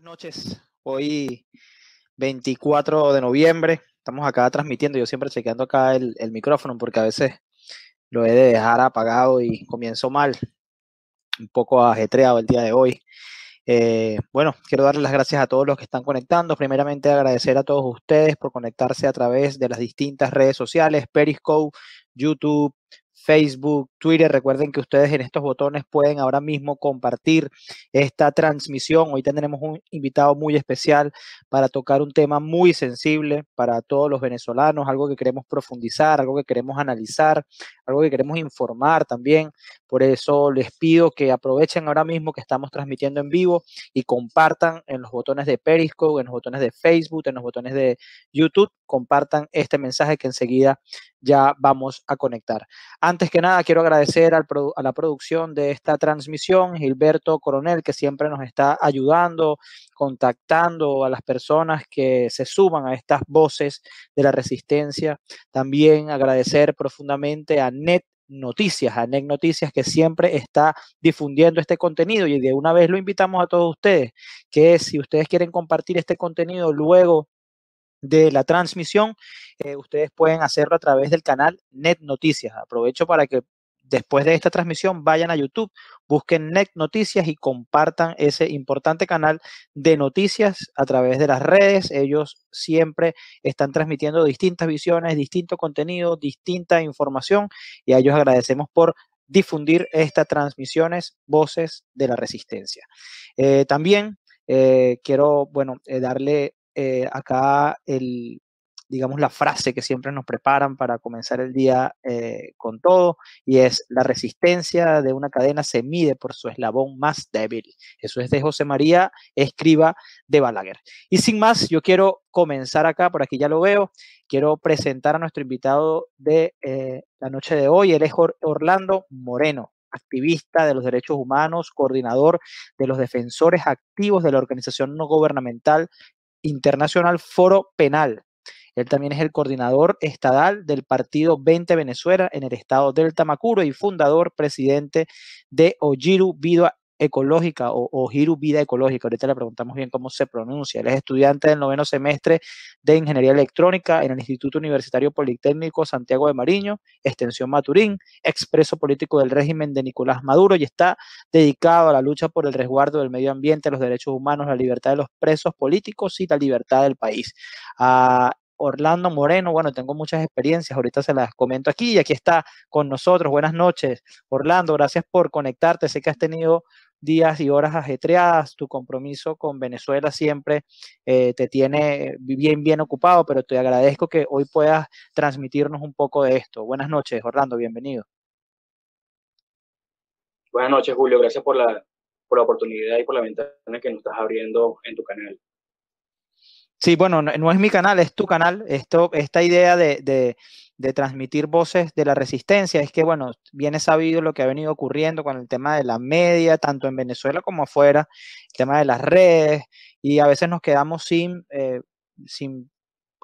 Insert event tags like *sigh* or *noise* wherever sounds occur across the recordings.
Buenas noches. Hoy 24 de noviembre. Estamos acá transmitiendo. Yo siempre chequeando acá el, micrófono porque a veces lo he de dejar apagado y comienzo mal. Un poco ajetreado el día de hoy. Eh, bueno, quiero darles las gracias a todos los que están conectando. Primeramente agradecer a todos ustedes por conectarse a través de las distintas redes sociales, Periscope, YouTube, Facebook, Twitter. Recuerden que ustedes en estos botones pueden ahora mismo compartir esta transmisión. Hoy tendremos un invitado muy especial para tocar un tema muy sensible para todos los venezolanos, algo que queremos profundizar, algo que queremos analizar, algo que queremos informar también. Por eso les pido que aprovechen ahora mismo que estamos transmitiendo en vivo y compartan en los botones de Periscope, en los botones de Facebook, en los botones de YouTube, compartan este mensaje que enseguida ya vamos a conectar. Antes que nada, quiero agradecer al, a la producción de esta transmisión, Gilberto Coronel, que siempre nos está ayudando, contactando a las personas que se suman a estas voces de la resistencia. También agradecer profundamente a Net Noticias, a NEC Noticias, que siempre está difundiendo este contenido y de una vez lo invitamos a todos ustedes, que si ustedes quieren compartir este contenido luego de la transmisión, eh, ustedes pueden hacerlo a través del canal Net Noticias. Aprovecho para que después de esta transmisión vayan a YouTube, busquen Net Noticias y compartan ese importante canal de noticias a través de las redes. Ellos siempre están transmitiendo distintas visiones, distinto contenido, distinta información y a ellos agradecemos por difundir estas transmisiones, voces de la resistencia. Eh, también eh, quiero, bueno, eh, darle acá el, digamos, la frase que siempre nos preparan para comenzar el día eh, con todo, y es la resistencia de una cadena se mide por su eslabón más débil. Eso es de José María Escriba de Balaguer. Y sin más, yo quiero comenzar acá, por aquí ya lo veo, quiero presentar a nuestro invitado de eh, la noche de hoy, él es Orlando Moreno activista de los derechos humanos, coordinador de los defensores activos de la organización no gubernamental Internacional Foro Penal. Él también es el coordinador estadal del Partido 20 Venezuela en el estado del Tamacuro y fundador, presidente de Ojiru Vida Ecológica o Ojiru Vida Ecológica. Ahorita le preguntamos bien cómo se pronuncia. Él es estudiante del noveno semestre de Ingeniería Electrónica en el Instituto Universitario Politécnico Santiago de Mariño, Extensión Maturín, expreso político del régimen de Nicolás Maduro y está dedicado a la lucha por el resguardo del medio ambiente, los derechos humanos, la libertad de los presos políticos y la libertad del país. A Orlando Moreno, bueno, tengo muchas experiencias, ahorita se las comento aquí y aquí está con nosotros. Buenas noches, Orlando, gracias por conectarte. Sé que has tenido días y horas ajetreadas, tu compromiso con Venezuela siempre eh, te tiene bien, bien ocupado, pero te agradezco que hoy puedas transmitirnos un poco de esto. Buenas noches, Orlando, bienvenido. Buenas noches, Julio, gracias por la, por la oportunidad y por la ventana que nos estás abriendo en tu canal. Sí, bueno, no, no es mi canal, es tu canal. Esto, esta idea de, de de transmitir voces de la resistencia. Es que, bueno, viene sabido lo que ha venido ocurriendo con el tema de la media, tanto en Venezuela como afuera, el tema de las redes, y a veces nos quedamos sin, eh, sin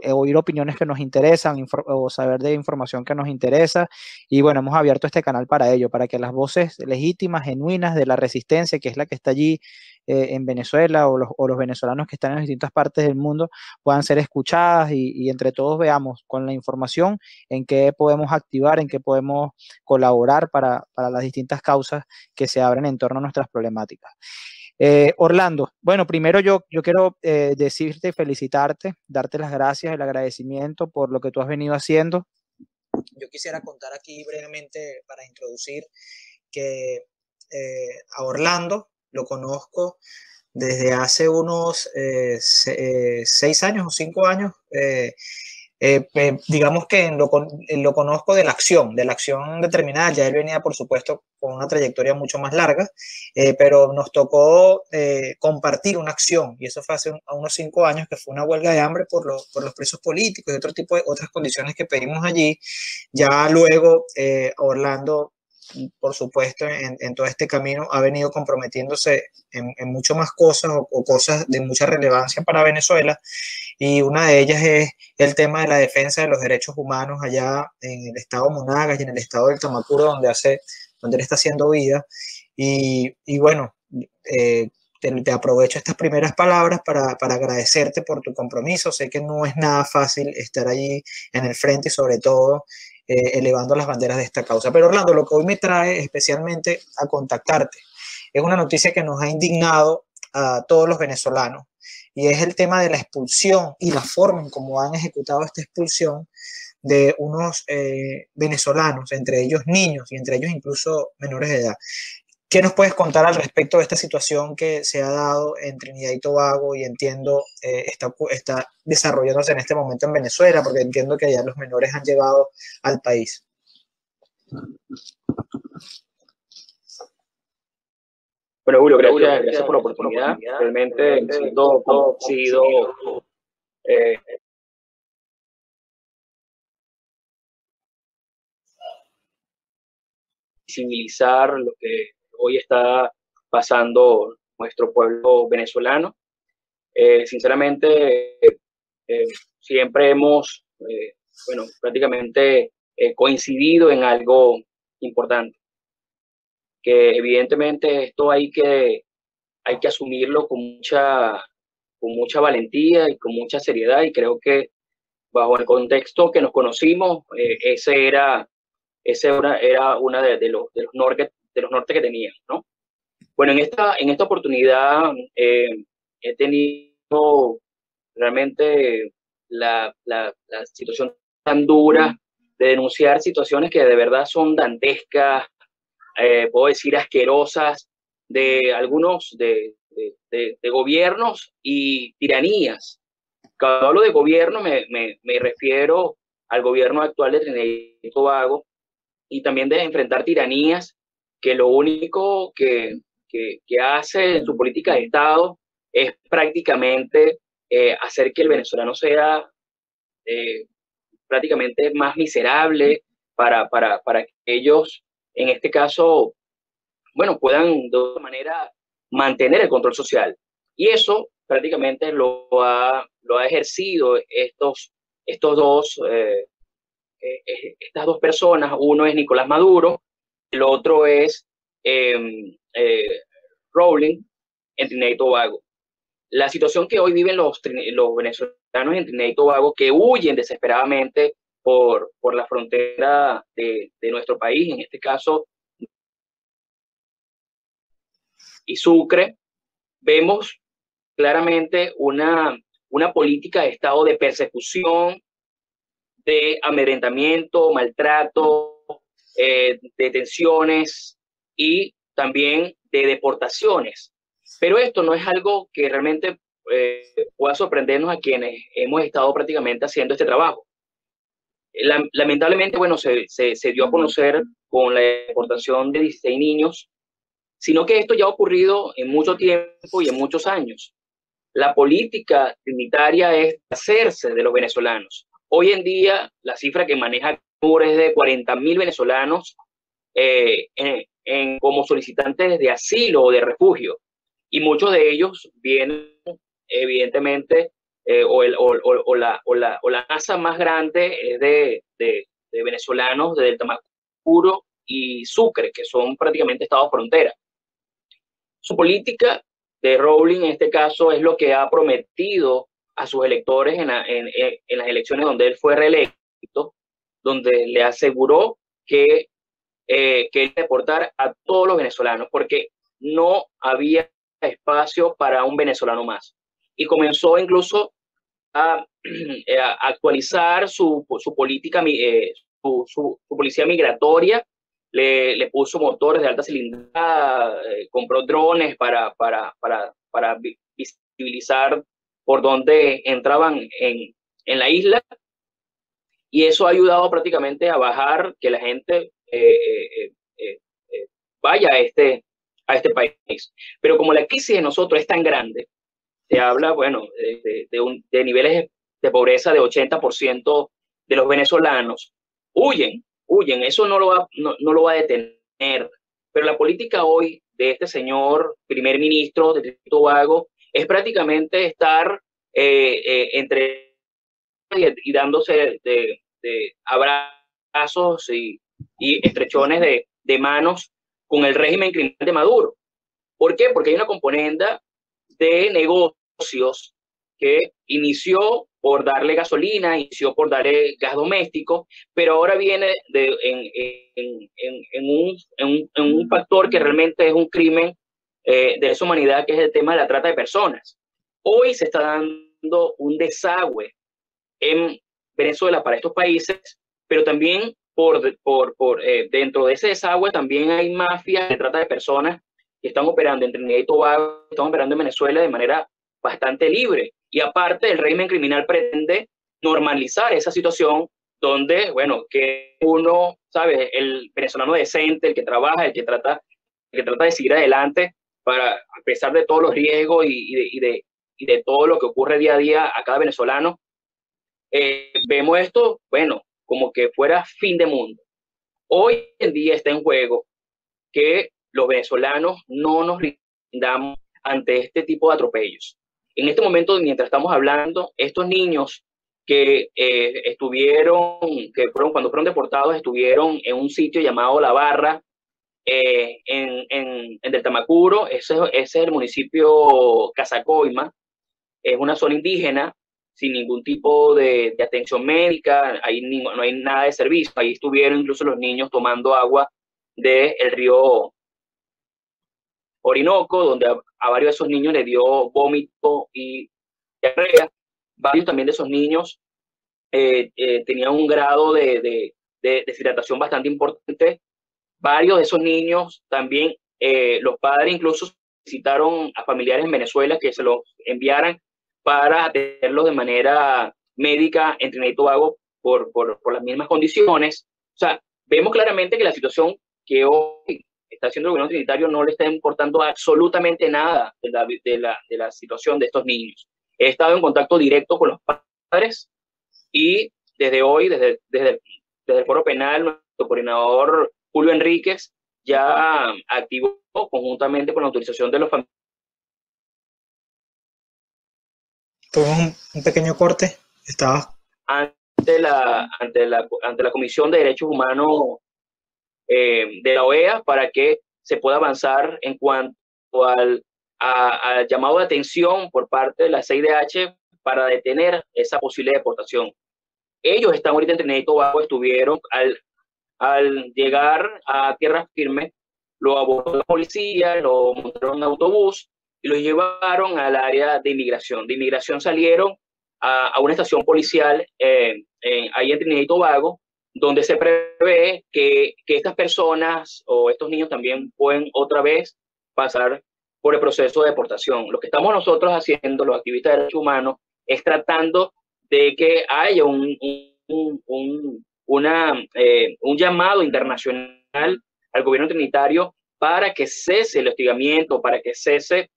oír opiniones que nos interesan o saber de información que nos interesa. Y bueno, hemos abierto este canal para ello, para que las voces legítimas, genuinas de la resistencia, que es la que está allí eh, en Venezuela o los, o los, venezolanos que están en distintas partes del mundo, puedan ser escuchadas y, y, entre todos veamos con la información en qué podemos activar, en qué podemos colaborar para, para las distintas causas que se abren en torno a nuestras problemáticas. Eh, Orlando, bueno, primero yo, yo quiero eh, decirte, felicitarte, darte las gracias, el agradecimiento por lo que tú has venido haciendo. Yo quisiera contar aquí brevemente para introducir que eh, a Orlando lo conozco desde hace unos eh, seis años o cinco años eh, eh, digamos que lo, lo, conozco de la acción, de la acción determinada. Ya él venía, por supuesto, con una trayectoria mucho más larga, eh, pero nos tocó eh, compartir una acción, y eso fue hace un, unos cinco años, que fue una huelga de hambre por, lo, por los presos políticos y otro tipo de otras condiciones que pedimos allí. Ya luego, eh, Orlando por supuesto, en, en, todo este camino ha venido comprometiéndose en, en mucho más cosas o, o, cosas de mucha relevancia para Venezuela. Y una de ellas es el tema de la defensa de los derechos humanos allá en el estado Monagas y en el estado del Tamacuro, donde, hace, donde él está haciendo vida. Y, y bueno, eh, te, aprovecho estas primeras palabras para, para, agradecerte por tu compromiso. Sé que no es nada fácil estar allí en el frente y sobre todo eh, elevando las banderas de esta causa. Pero Orlando, lo que hoy me trae especialmente a contactarte es una noticia que nos ha indignado a todos los venezolanos y es el tema de la expulsión y la forma en cómo han ejecutado esta expulsión de unos eh, venezolanos, entre ellos niños y entre ellos incluso menores de edad. ¿Qué nos puedes contar al respecto de esta situación que se ha dado en Trinidad y Tobago y entiendo eh, está, está desarrollándose en este momento en Venezuela? Porque entiendo que allá los menores han llegado al país. Bueno, Julio, gracias, gracias por la oportunidad. Realmente siento sido eh, civilizar lo que hoy está pasando nuestro pueblo venezolano. Eh, sinceramente, eh, siempre hemos, eh, bueno, prácticamente coincidido en algo importante, que evidentemente esto hay que, hay que asumirlo con mucha, con mucha valentía y con mucha seriedad y creo que bajo el contexto que nos conocimos, ese era, ese era, era una de, de los, de los nortes de los norte que tenían, ¿no? Bueno, en esta, en esta oportunidad eh, he tenido realmente la, la, situación tan dura de denunciar situaciones que de verdad son dantescas, eh, puedo decir asquerosas, de algunos de, de, gobiernos y tiranías. Cuando hablo de gobierno me, me, me refiero al gobierno actual de Trinidad y Tobago y también de enfrentar tiranías que lo único que, que, hace en su política de Estado es prácticamente eh, hacer que el venezolano sea eh, prácticamente más miserable para, para, para ellos, en este caso, bueno, puedan de alguna manera mantener el control social. Y eso prácticamente lo ha, lo ha ejercido estos, estos dos, eh, estas dos personas. Uno es Nicolás Maduro, el otro es em, eh, Rowling en Trinidad y Tobago. La situación que hoy viven los, los venezolanos en Trinidad y Tobago, que huyen desesperadamente por, por la frontera de, de nuestro país, en este caso, y Sucre, vemos claramente una, una política de estado de persecución, de amedrentamiento, maltrato, eh, detenciones y también de deportaciones. Pero esto no es algo que realmente eh, pueda sorprendernos a quienes hemos estado prácticamente haciendo este trabajo. Lamentablemente, bueno, se, se, dio a conocer con la deportación de 16 niños, sino que esto ya ha ocurrido en mucho tiempo y en muchos años. La política trinitaria es hacerse de los venezolanos. Hoy en día, la cifra que maneja es de 40.000 venezolanos eh, como solicitantes de asilo o de refugio. Y muchos de ellos vienen, evidentemente, eh, o, el, o, o, la, o, la, o la masa más grande es de, de, de venezolanos de Delta Macuro y Sucre, que son prácticamente estados frontera. Su política de Rowling, en este caso, es lo que ha prometido a sus electores en, en, en las elecciones donde él fue reelecto, donde le aseguró que eh, quería deportar a todos los venezolanos porque no había espacio para un venezolano más. Y comenzó incluso a, *clears throat* eh, actualizar su, su política, eh, su, policía migratoria, le, le, puso motores de alta cilindrada, eh, compró drones para, para, para, para visibilizar por dónde entraban en, en la isla y eso ha ayudado prácticamente a bajar que la gente vaya a este, a este país. Pero como la crisis de nosotros es tan grande, se habla, bueno, de, de, niveles de pobreza de 80% de los venezolanos, huyen, huyen, eso no lo, va, no, no lo va a detener. Pero la política hoy de este señor primer ministro de Tito Vago es prácticamente estar entre y, dándose de, abrazos y, estrechones de, manos con el régimen criminal de Maduro. ¿Por qué? Porque hay una componente, de negocios que inició por darle gasolina, inició por darle gas doméstico, pero ahora viene de, en, en, un, un, factor que realmente es un crimen eh, de esa humanidad, que es el tema de la trata de personas. Hoy se está dando un desagüe en Venezuela para estos países, pero también por, por, por eh, dentro de ese desagüe también hay mafias de trata de personas que están operando en Trinidad y Tobago, están operando en Venezuela de manera bastante libre. Y aparte, el régimen criminal pretende normalizar esa situación donde, bueno, que uno, ¿sabes? El venezolano decente, el que trabaja, el que trata, el que trata de seguir adelante, para, a pesar de todos los riesgos y, y, de, y, de, todo lo que ocurre día a día a cada venezolano, eh, vemos esto, bueno, como que fuera fin de mundo. Hoy en día está en juego que los venezolanos no nos rindamos ante este tipo de atropellos. En este momento, mientras estamos hablando, estos niños que eh, estuvieron, que fueron, cuando fueron deportados, estuvieron en un sitio llamado La Barra, eh, en, en, en, Del Tamacuro, ese, ese, es el municipio Casacoima, es una zona indígena, sin ningún tipo de, de atención médica, ahí no hay nada de servicio, ahí estuvieron incluso los niños tomando agua del río Orinoco, donde a, varios de esos niños le dio vómito y diarrea. Varios también de esos niños eh, eh, tenían un grado de, de, de, deshidratación bastante importante. Varios de esos niños también, eh, los padres incluso visitaron a familiares en Venezuela que se los enviaran para atenderlos de manera médica en Trinidad y Tobago por, por las mismas condiciones. O sea, vemos claramente que la situación que hoy está haciendo el gobierno trinitario no le está importando absolutamente nada de la, de la, de la situación de estos niños. He estado en contacto directo con los padres y desde hoy, desde, desde, desde el foro penal, nuestro coordinador Julio Enríquez ya activó conjuntamente con la autorización de los familiares. Tuvimos un pequeño corte. Estaba ante la, ante, la, ante la Comisión de Derechos Humanos eh, de la OEA para que se pueda avanzar en cuanto al llamado de atención por parte de la CIDH para detener esa posible deportación. Ellos están ahorita en Trinidad y Tobago, estuvieron al, al llegar a tierra firme, lo abordó la policía, lo montaron en autobús y lo llevaron al área de inmigración. De inmigración salieron a, a una estación policial eh, ahí en Trinidad y Tobago donde se prevé que, que, estas personas o estos niños también pueden otra vez pasar por el proceso de deportación. Lo que estamos nosotros haciendo, los activistas de derechos humanos, es tratando de que haya un, un, un, eh, un llamado internacional al gobierno trinitario para que cese el hostigamiento, para que cese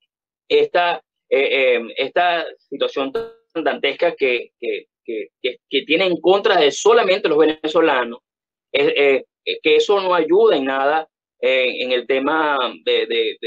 esta, eh, eh, esta situación tan dantesca que, que, que, tiene en contra de solamente los venezolanos, eh, eh, que eso no ayuda en nada eh, en el tema de, de,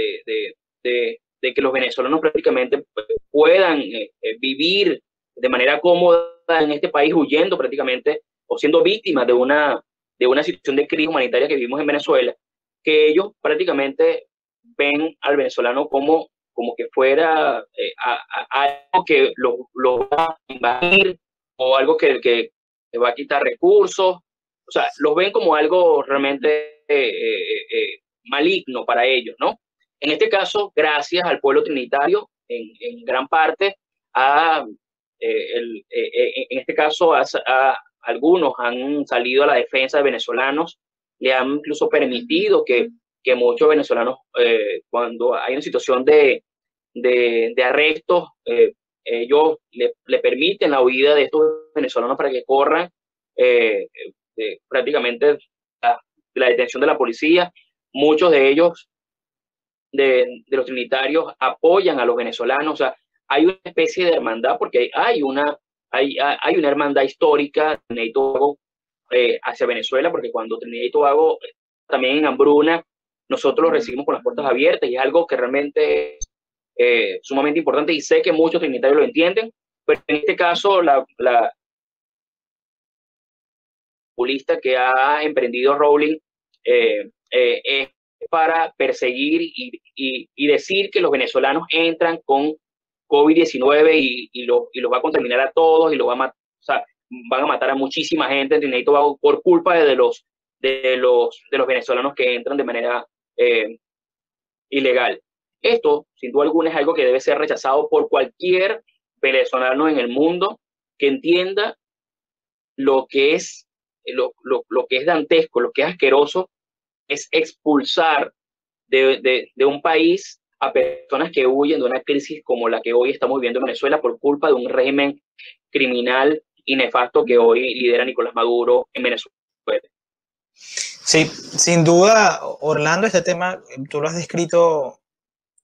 de, de, que los venezolanos prácticamente puedan eh, eh, vivir de manera cómoda en este país, huyendo prácticamente o siendo víctimas de una, de una situación de crisis humanitaria que vivimos en Venezuela, que ellos prácticamente ven al venezolano como, como que fuera eh, a, a, algo que los lo va a invadir, o algo que, que, que, va a quitar recursos. O sea, los ven como algo realmente eh, eh, eh, maligno para ellos, ¿no? En este caso, gracias al pueblo trinitario, en, gran parte, a, el, en este caso, a, algunos han salido a la defensa de venezolanos, le han incluso permitido que, que muchos venezolanos, cuando hay una situación de, de, de arrestos, ellos le, le, permiten la huida de estos venezolanos para que corran eh, eh, prácticamente la, la, detención de la policía. Muchos de ellos, de, de, los trinitarios, apoyan a los venezolanos. O sea, hay una especie de hermandad porque hay una, hay, hay una hermandad histórica Trinidad y Tobago eh, hacia Venezuela, porque cuando Trinidad y Tobago también en hambruna, nosotros los recibimos con las puertas abiertas y es algo que realmente eh, sumamente importante y sé que muchos trinitarios lo entienden, pero en este caso la, la que ha emprendido Rowling eh, eh, es para perseguir y, y, decir que los venezolanos entran con COVID-19 y, y, lo, y los va a contaminar a todos y lo va a o sea, van a matar a muchísima gente en por culpa de los, de, los, de los venezolanos que entran de manera ilegal. Esto, sin duda alguna, es algo que debe ser rechazado por cualquier venezolano en el mundo que entienda lo que es, lo, lo, lo que es dantesco, lo que es asqueroso, es expulsar de, de, un país a personas que huyen de una crisis como la que hoy estamos viviendo en Venezuela por culpa de un régimen criminal y nefasto que hoy lidera Nicolás Maduro en Venezuela. Sí, sin duda, Orlando, este tema tú lo has descrito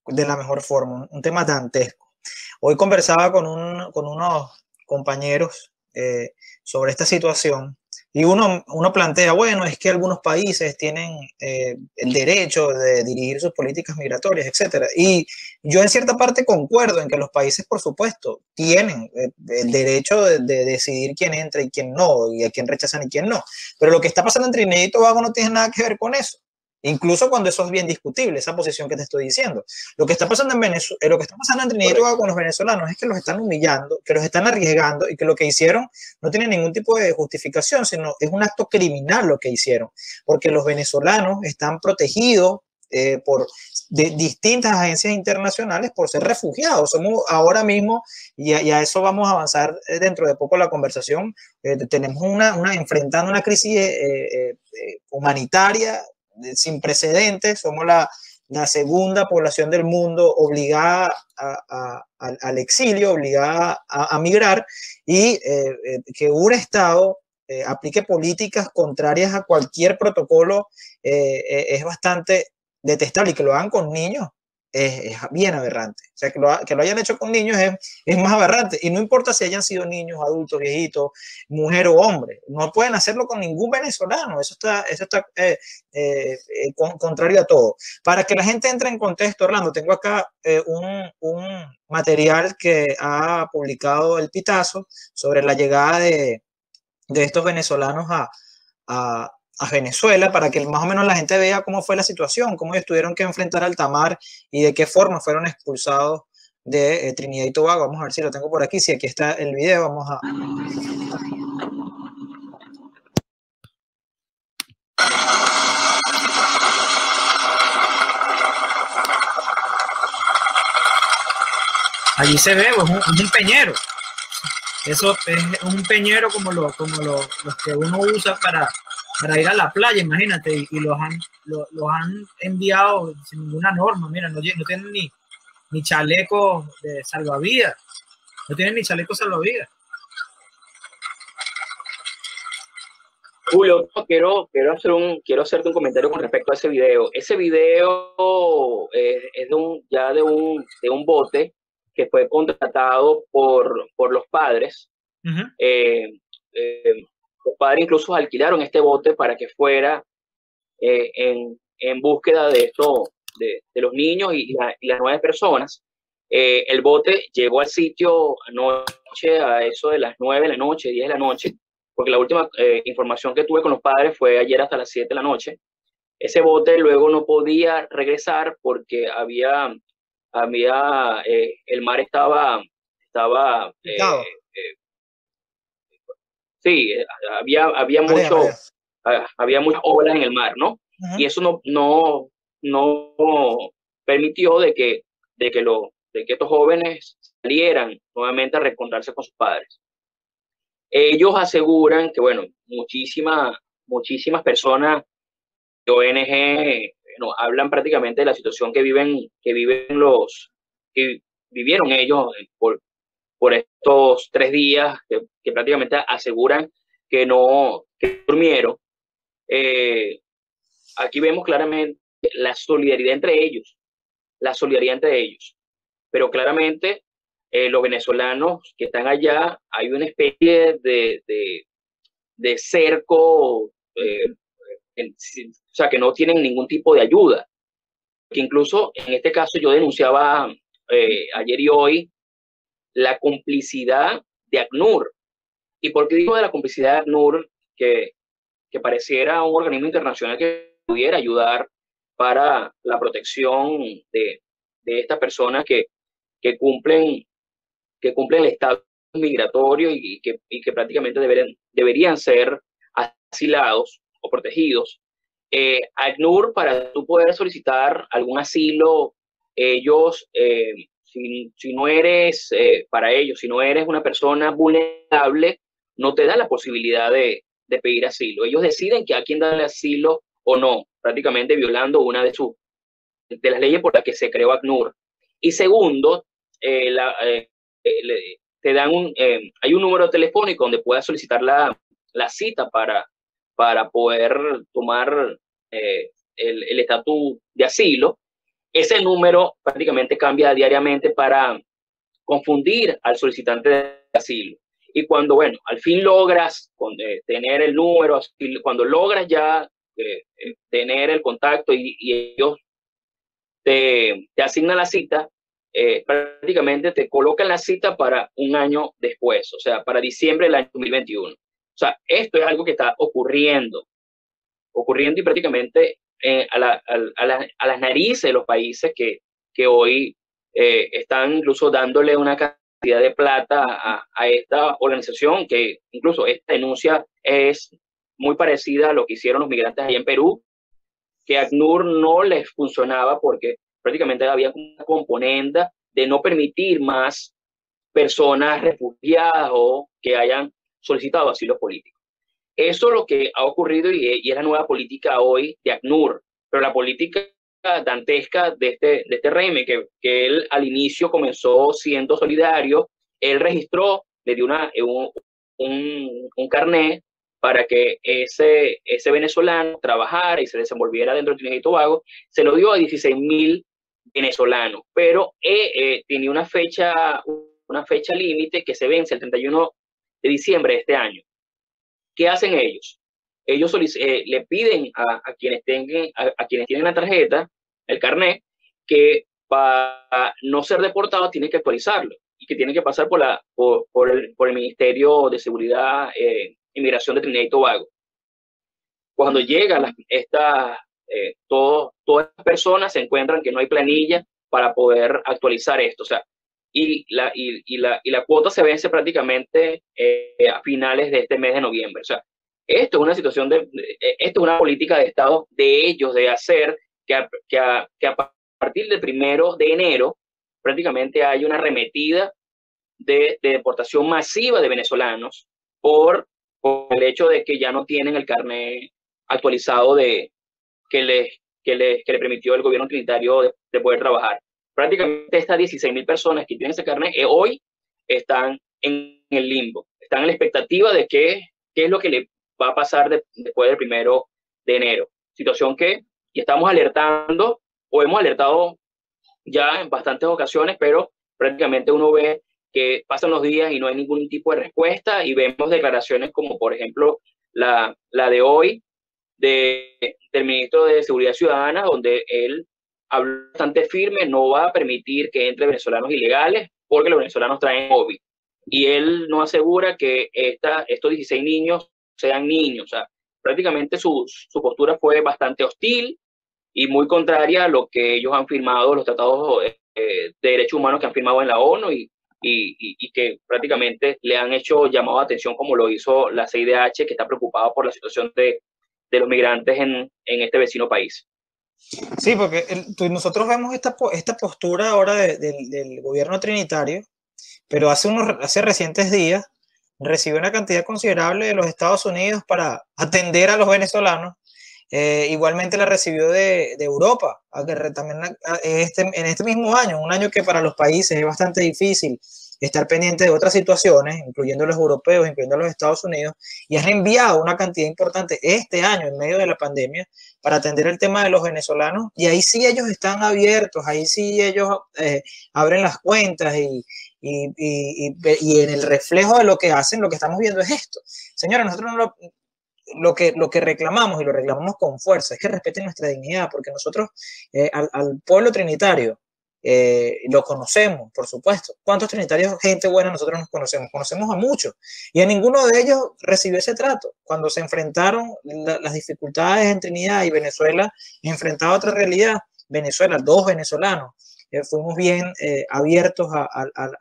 de la mejor forma, un tema dantesco. Hoy conversaba con, un, con unos compañeros eh, sobre esta situación y uno, uno plantea, bueno, es que algunos países tienen eh, el derecho de dirigir sus políticas migratorias, etc. Y yo en cierta parte concuerdo en que los países, por supuesto, tienen eh, el derecho de, de, decidir quién entra y quién no, y a quién rechazan y quién no. Pero lo que está pasando en Trinidad y Tobago no tiene nada que ver con eso. Incluso cuando eso es bien discutible, esa posición que te estoy diciendo. Lo que está pasando en Venezuela, eh, lo que está pasando en Trinidad con los venezolanos es que los están humillando, que los están arriesgando y que lo que hicieron no tiene ningún tipo de justificación, sino es un acto criminal lo que hicieron, porque los venezolanos están protegidos eh, por de distintas agencias internacionales por ser refugiados. Somos ahora mismo, y a, eso vamos a avanzar eh, dentro de poco la conversación, tenemos una, una, enfrentando una crisis humanitaria sin precedentes, somos la, segunda población del mundo obligada al exilio, obligada a, migrar, y eh, eh, que un Estado eh, aplique políticas contrarias a cualquier protocolo es bastante detestable y que lo hagan con niños es, bien aberrante. O sea, que lo, que lo hayan hecho con niños es, es, más aberrante. Y no importa si hayan sido niños, adultos, viejitos, mujer o hombre. No pueden hacerlo con ningún venezolano. Eso está, eso está eh, eh, eh, contrario a todo. Para que la gente entre en contexto, Orlando, tengo acá un, un, material que ha publicado El Pitazo sobre la llegada de, de estos venezolanos a a Venezuela para que más o menos la gente vea cómo fue la situación, cómo ellos tuvieron que enfrentar al Tamar y de qué forma fueron expulsados de eh, Trinidad y Tobago. Vamos a ver si lo tengo por aquí. Si aquí está el video, vamos a... Allí se ve, es un, un peñero. Eso es un peñero como, lo, como lo, los que uno usa para, para ir a la playa, imagínate, y, los, han, los, han enviado sin ninguna norma, mira, no, no tienen ni, ni chaleco de salvavidas, no tienen ni chaleco salvavidas. Julio, quiero, quiero, hacer un, quiero hacerte un comentario con respecto a ese video. Ese video eh, es de un, ya de un, de un bote que fue contratado por, por los padres. eh, eh, los padres incluso alquilaron este bote para que fuera eh, en, en, búsqueda de esto, de, de los niños y, las nueve personas. Eh, el bote llegó al sitio anoche, a eso de las nueve de la noche, diez de la noche, porque la última eh, información que tuve con los padres fue ayer hasta las siete de la noche. Ese bote luego no podía regresar porque había, había el mar estaba, estaba Sí, eh, había, había, mucho, ah, había muchas olas en el mar, ¿no? Y eso no, no, no permitió de que, de, que lo, de que estos jóvenes salieran nuevamente a reencontrarse con sus padres. Ellos aseguran que, bueno, muchísimas, muchísimas personas de ONG no, hablan prácticamente de la situación que viven, que viven los, que vivieron ellos por, por estos tres días que, prácticamente aseguran que no durmieron. Eh, aquí vemos claramente la solidaridad entre ellos, la solidaridad entre ellos. Pero claramente eh, los venezolanos que están allá, hay una especie de, cerco, eh, o sea, que no tienen ningún tipo de ayuda. Que incluso en este caso yo denunciaba ayer y hoy la complicidad de ACNUR. ¿Y por qué digo de la complicidad de ACNUR? Que, que pareciera un organismo internacional que pudiera ayudar para la protección de, de estas personas que, que, cumplen, que cumplen el estado migratorio y, que, y que, prácticamente deberían, deberían ser asilados o protegidos. Eh, ACNUR, para tú poder solicitar algún asilo, ellos, eh, si, si, no eres, eh, para ellos, si no eres una persona vulnerable, no te da la posibilidad de, de pedir asilo. Ellos deciden que a quién darle asilo o no, prácticamente violando una de sus de las leyes por las que se creó ACNUR. Y segundo, eh, la, eh, te dan un, eh, hay un número telefónico donde puedas solicitar la, la cita para, para poder tomar el estatus de asilo. Ese número prácticamente cambia diariamente para confundir al solicitante de asilo. Y cuando, bueno, al fin logras tener el número, cuando logras ya tener el contacto y, y ellos te, te asigna la cita, eh, prácticamente te colocan la cita para un año después, o sea, para diciembre del año 2021. O sea, esto es algo que está ocurriendo, ocurriendo y prácticamente eh, a, la, a, la, a, las narices de los países que, que hoy eh, están incluso dándole una cantidad de plata a, esta organización, que incluso esta denuncia es muy parecida a lo que hicieron los migrantes allá en Perú, que ACNUR no les funcionaba porque prácticamente había una componente de no permitir más personas refugiadas o que hayan solicitado asilo político. Eso es lo que ha ocurrido y, es la nueva política hoy de ACNUR, pero la política dantesca de este, de este régimen, que, que él al inicio comenzó siendo solidario, él registró, le una, un, un, un carnet para que ese, ese venezolano trabajara y se desenvolviera dentro del Trinidad y Tobago, se lo dio a 16 mil venezolanos, pero eh, eh, tenía una fecha, una fecha límite que se vence el 31 de diciembre de este año. ¿Qué hacen ellos? Ellos eh, le piden a, a quienes tengan, a, quienes tienen la tarjeta, el carnet, que para no ser deportado tienen que actualizarlo y que tienen que pasar por, la, por, por, el, por el, Ministerio de Seguridad eh, Inmigración de Trinidad y Tobago. Cuando llega esta, eh, todas las personas se encuentran que no hay planilla para poder actualizar esto. O sea, y la, y, y la, y la cuota se vence prácticamente eh, a finales de este mes de noviembre. O sea, esto es una situación de, eh, esto es una política de Estado de ellos de hacer que a, que a, que a partir del primero de enero prácticamente hay una remetida de, de deportación masiva de venezolanos por por el hecho de que ya no tienen el carnet actualizado de, que, le, que, le, que le permitió el gobierno trinitario de, de poder trabajar. Prácticamente estas 16 mil personas que tienen ese carnet eh, hoy están en el limbo, están en la expectativa de qué es lo que le va a pasar de, después del primero de enero. Situación que y estamos alertando o hemos alertado ya en bastantes ocasiones, pero prácticamente uno ve que pasan los días y no hay ningún tipo de respuesta y vemos declaraciones como por ejemplo la, la de hoy de, del ministro de Seguridad Ciudadana, donde él habló bastante firme, no va a permitir que entre venezolanos ilegales porque los venezolanos traen COVID. Y él no asegura que esta, estos 16 niños sean niños. O sea, prácticamente su, su postura fue bastante hostil y muy contraria a lo que ellos han firmado, los tratados eh, de derechos humanos que han firmado en la ONU y y, y, que prácticamente le han hecho llamado a atención como lo hizo la CIDH, que está preocupada por la situación de, de los migrantes en, en, este vecino país. Sí, porque el, nosotros vemos esta, esta postura ahora de, de, del gobierno trinitario, pero hace, unos, hace recientes días recibió una cantidad considerable de los Estados Unidos para atender a los venezolanos eh, igualmente la recibió de, de Europa, también este, en este mismo año, un año que para los países es bastante difícil estar pendiente de otras situaciones, incluyendo los europeos, incluyendo los Estados Unidos, y has enviado una cantidad importante este año en medio de la pandemia para atender el tema de los venezolanos, y ahí sí ellos están abiertos, ahí sí ellos eh, abren las cuentas y, y, y, y, en el reflejo de lo que hacen, lo que estamos viendo es esto. Señora, nosotros no lo, que, lo que reclamamos y lo reclamamos con fuerza es que respeten nuestra dignidad, porque nosotros, eh, al, pueblo trinitario, eh, lo conocemos, por supuesto. ¿Cuántos trinitarios, gente buena, nosotros nos conocemos? Conocemos a muchos. Y a ninguno de ellos recibió ese trato. Cuando se enfrentaron las dificultades en Trinidad y Venezuela enfrentaba otra realidad, Venezuela, dos venezolanos, fuimos bien eh, abiertos a,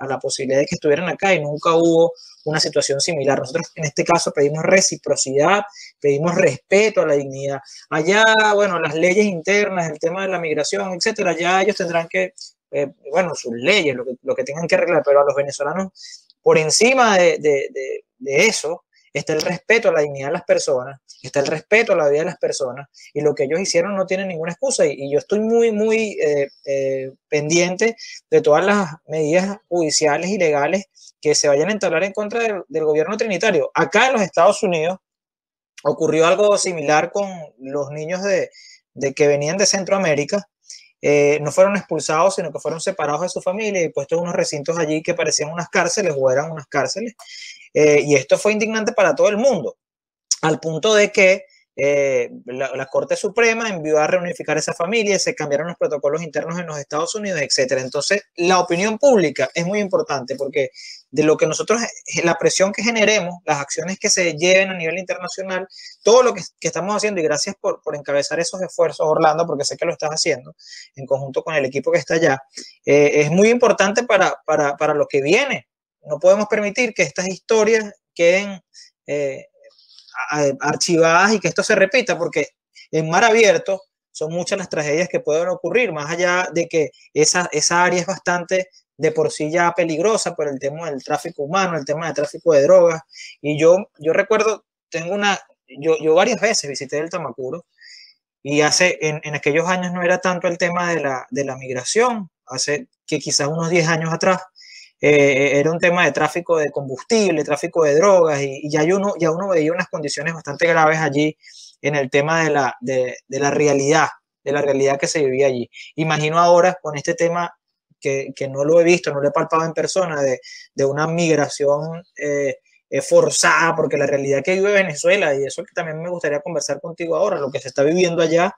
la posibilidad de que estuvieran acá y nunca hubo una situación similar. Nosotros en este caso pedimos reciprocidad, pedimos respeto a la dignidad. Allá, bueno, las leyes internas, el tema de la migración, etcétera, ya ellos tendrán que, eh, bueno, sus leyes, lo que, lo que tengan que arreglar, pero a los venezolanos, por encima de eso, está el respeto a la dignidad de las personas, está el respeto a la vida de las personas, y lo que ellos hicieron no tiene ninguna excusa. Y, yo estoy muy, muy eh, eh, pendiente de todas las medidas judiciales y legales que se vayan a entablar en contra del, gobierno trinitario. Acá en los Estados Unidos ocurrió algo similar con los niños de, que venían de Centroamérica. Eh, no fueron expulsados, sino que fueron separados de su familia y puestos en unos recintos allí que parecían unas cárceles o eran unas cárceles. Eh, y esto fue indignante para todo el mundo, al punto de que eh, la, Corte Suprema envió a reunificar esa familia, se cambiaron los protocolos internos en los Estados Unidos, etc. Entonces, la opinión pública es muy importante porque de lo que nosotros, la presión que generemos, las acciones que se lleven a nivel internacional, todo lo que, estamos haciendo, y gracias por, encabezar esos esfuerzos, Orlando, porque sé que lo estás haciendo en conjunto con el equipo que está allá, eh, es muy importante para, para, para lo que viene, no podemos permitir que estas historias queden eh, archivadas y que esto se repita, porque en mar abierto son muchas las tragedias que pueden ocurrir, más allá de que esa, esa área es bastante de por sí ya peligrosa por el tema del tráfico humano, el tema del tráfico de drogas. Y yo, yo recuerdo, tengo una, yo, yo varias veces visité el Tamacuro y hace, en, en, aquellos años no era tanto el tema de la, de la migración, hace que quizás unos 10 años atrás, eh, era un tema de tráfico de combustible, tráfico de drogas, y, ya, uno, ya uno veía unas condiciones bastante graves allí en el tema de la, de, la realidad, de la realidad que se vivía allí. Imagino ahora con este tema que, que no lo he visto, no lo he palpado en persona, de, de una migración eh, eh, forzada, porque la realidad que vive Venezuela, y eso que también me gustaría conversar contigo ahora, lo que se está viviendo allá,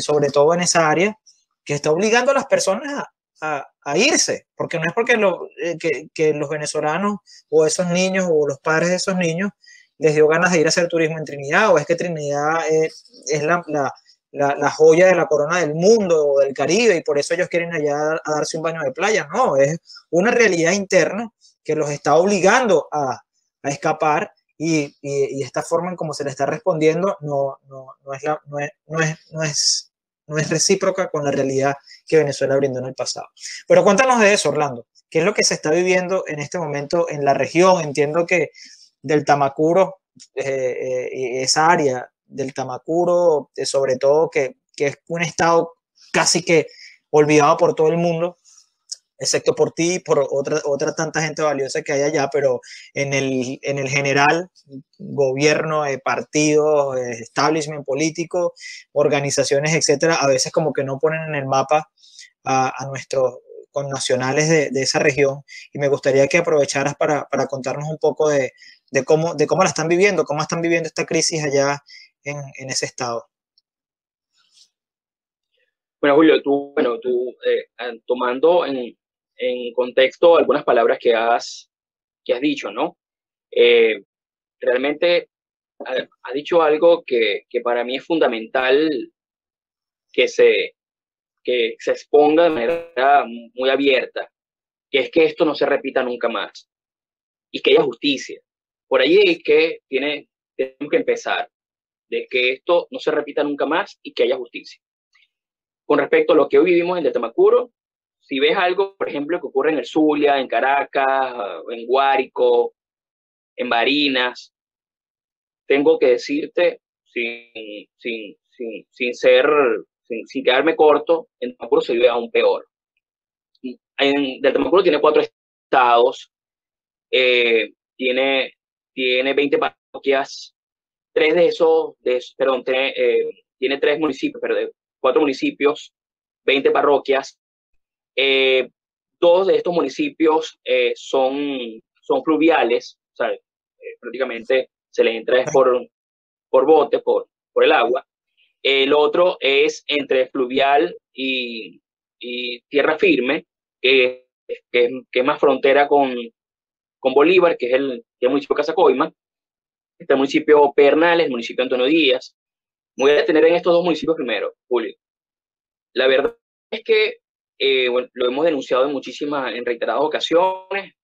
sobre todo en esa área, que está obligando a las personas a, a, irse, porque no es porque lo, eh, que, los venezolanos o esos niños o los padres de esos niños les dio ganas de ir a hacer turismo en Trinidad, o es que Trinidad es, es la, la, la, joya de la corona del mundo o del Caribe y por eso ellos quieren allá a darse un baño de playa. No, es una realidad interna que los está obligando a, a escapar y, y, esta forma en cómo se le está respondiendo no, no, no, es la, no, es, no, es, no, es, no es recíproca con la realidad que Venezuela brindó en el pasado. Pero cuéntanos de eso, Orlando. ¿Qué es lo que se está viviendo en este momento en la región? Entiendo que del Tamacuro, eh, eh, esa área del Tamacuro, eh, sobre todo que, que, es un estado casi que olvidado por todo el mundo, excepto por ti y por otra, otra tanta gente valiosa que hay allá, pero en el, en el general, gobierno, eh, partidos, establishment político, organizaciones, etcétera, a veces como que no ponen en el mapa a, nuestros connacionales de, de, esa región y me gustaría que aprovecharas para, para contarnos un poco de, de, cómo, de cómo la están viviendo, cómo están viviendo esta crisis allá en, en ese estado. Bueno, Julio, tú, bueno, tú eh, tomando en, en, contexto algunas palabras que has, que has dicho, ¿no? Eh, realmente ha dicho algo que, que, para mí es fundamental que se, que se exponga de manera muy abierta, que es que esto no se repita nunca más y que haya justicia. Por allí es que tiene, tenemos que empezar, de que esto no se repita nunca más y que haya justicia. Con respecto a lo que hoy vivimos en Tetamacuro, si ves algo, por ejemplo, que ocurre en el Zulia, en Caracas, en Guárico, en Barinas, tengo que decirte, sin, sin, sin, sin ser sin, quedarme corto, en Tamacuro se vive aún peor. En, del Tamacuro tiene cuatro estados, eh, tiene, tiene 20 parroquias, tres de esos, de, perdón, tiene, eh, tiene tres municipios, perdón, cuatro municipios, 20 parroquias. Eh, dos de estos municipios son, son fluviales, o sea, prácticamente se les entra por, por bote, por, por el agua. El otro es entre fluvial y, y tierra firme, que, que, es más frontera con, con Bolívar, que es el, que el municipio de Casacoima, está el municipio Pernales, el municipio Antonio Díaz. voy a detener en estos dos municipios primero, Julio. La verdad es que eh, lo hemos denunciado en muchísimas, en reiteradas ocasiones.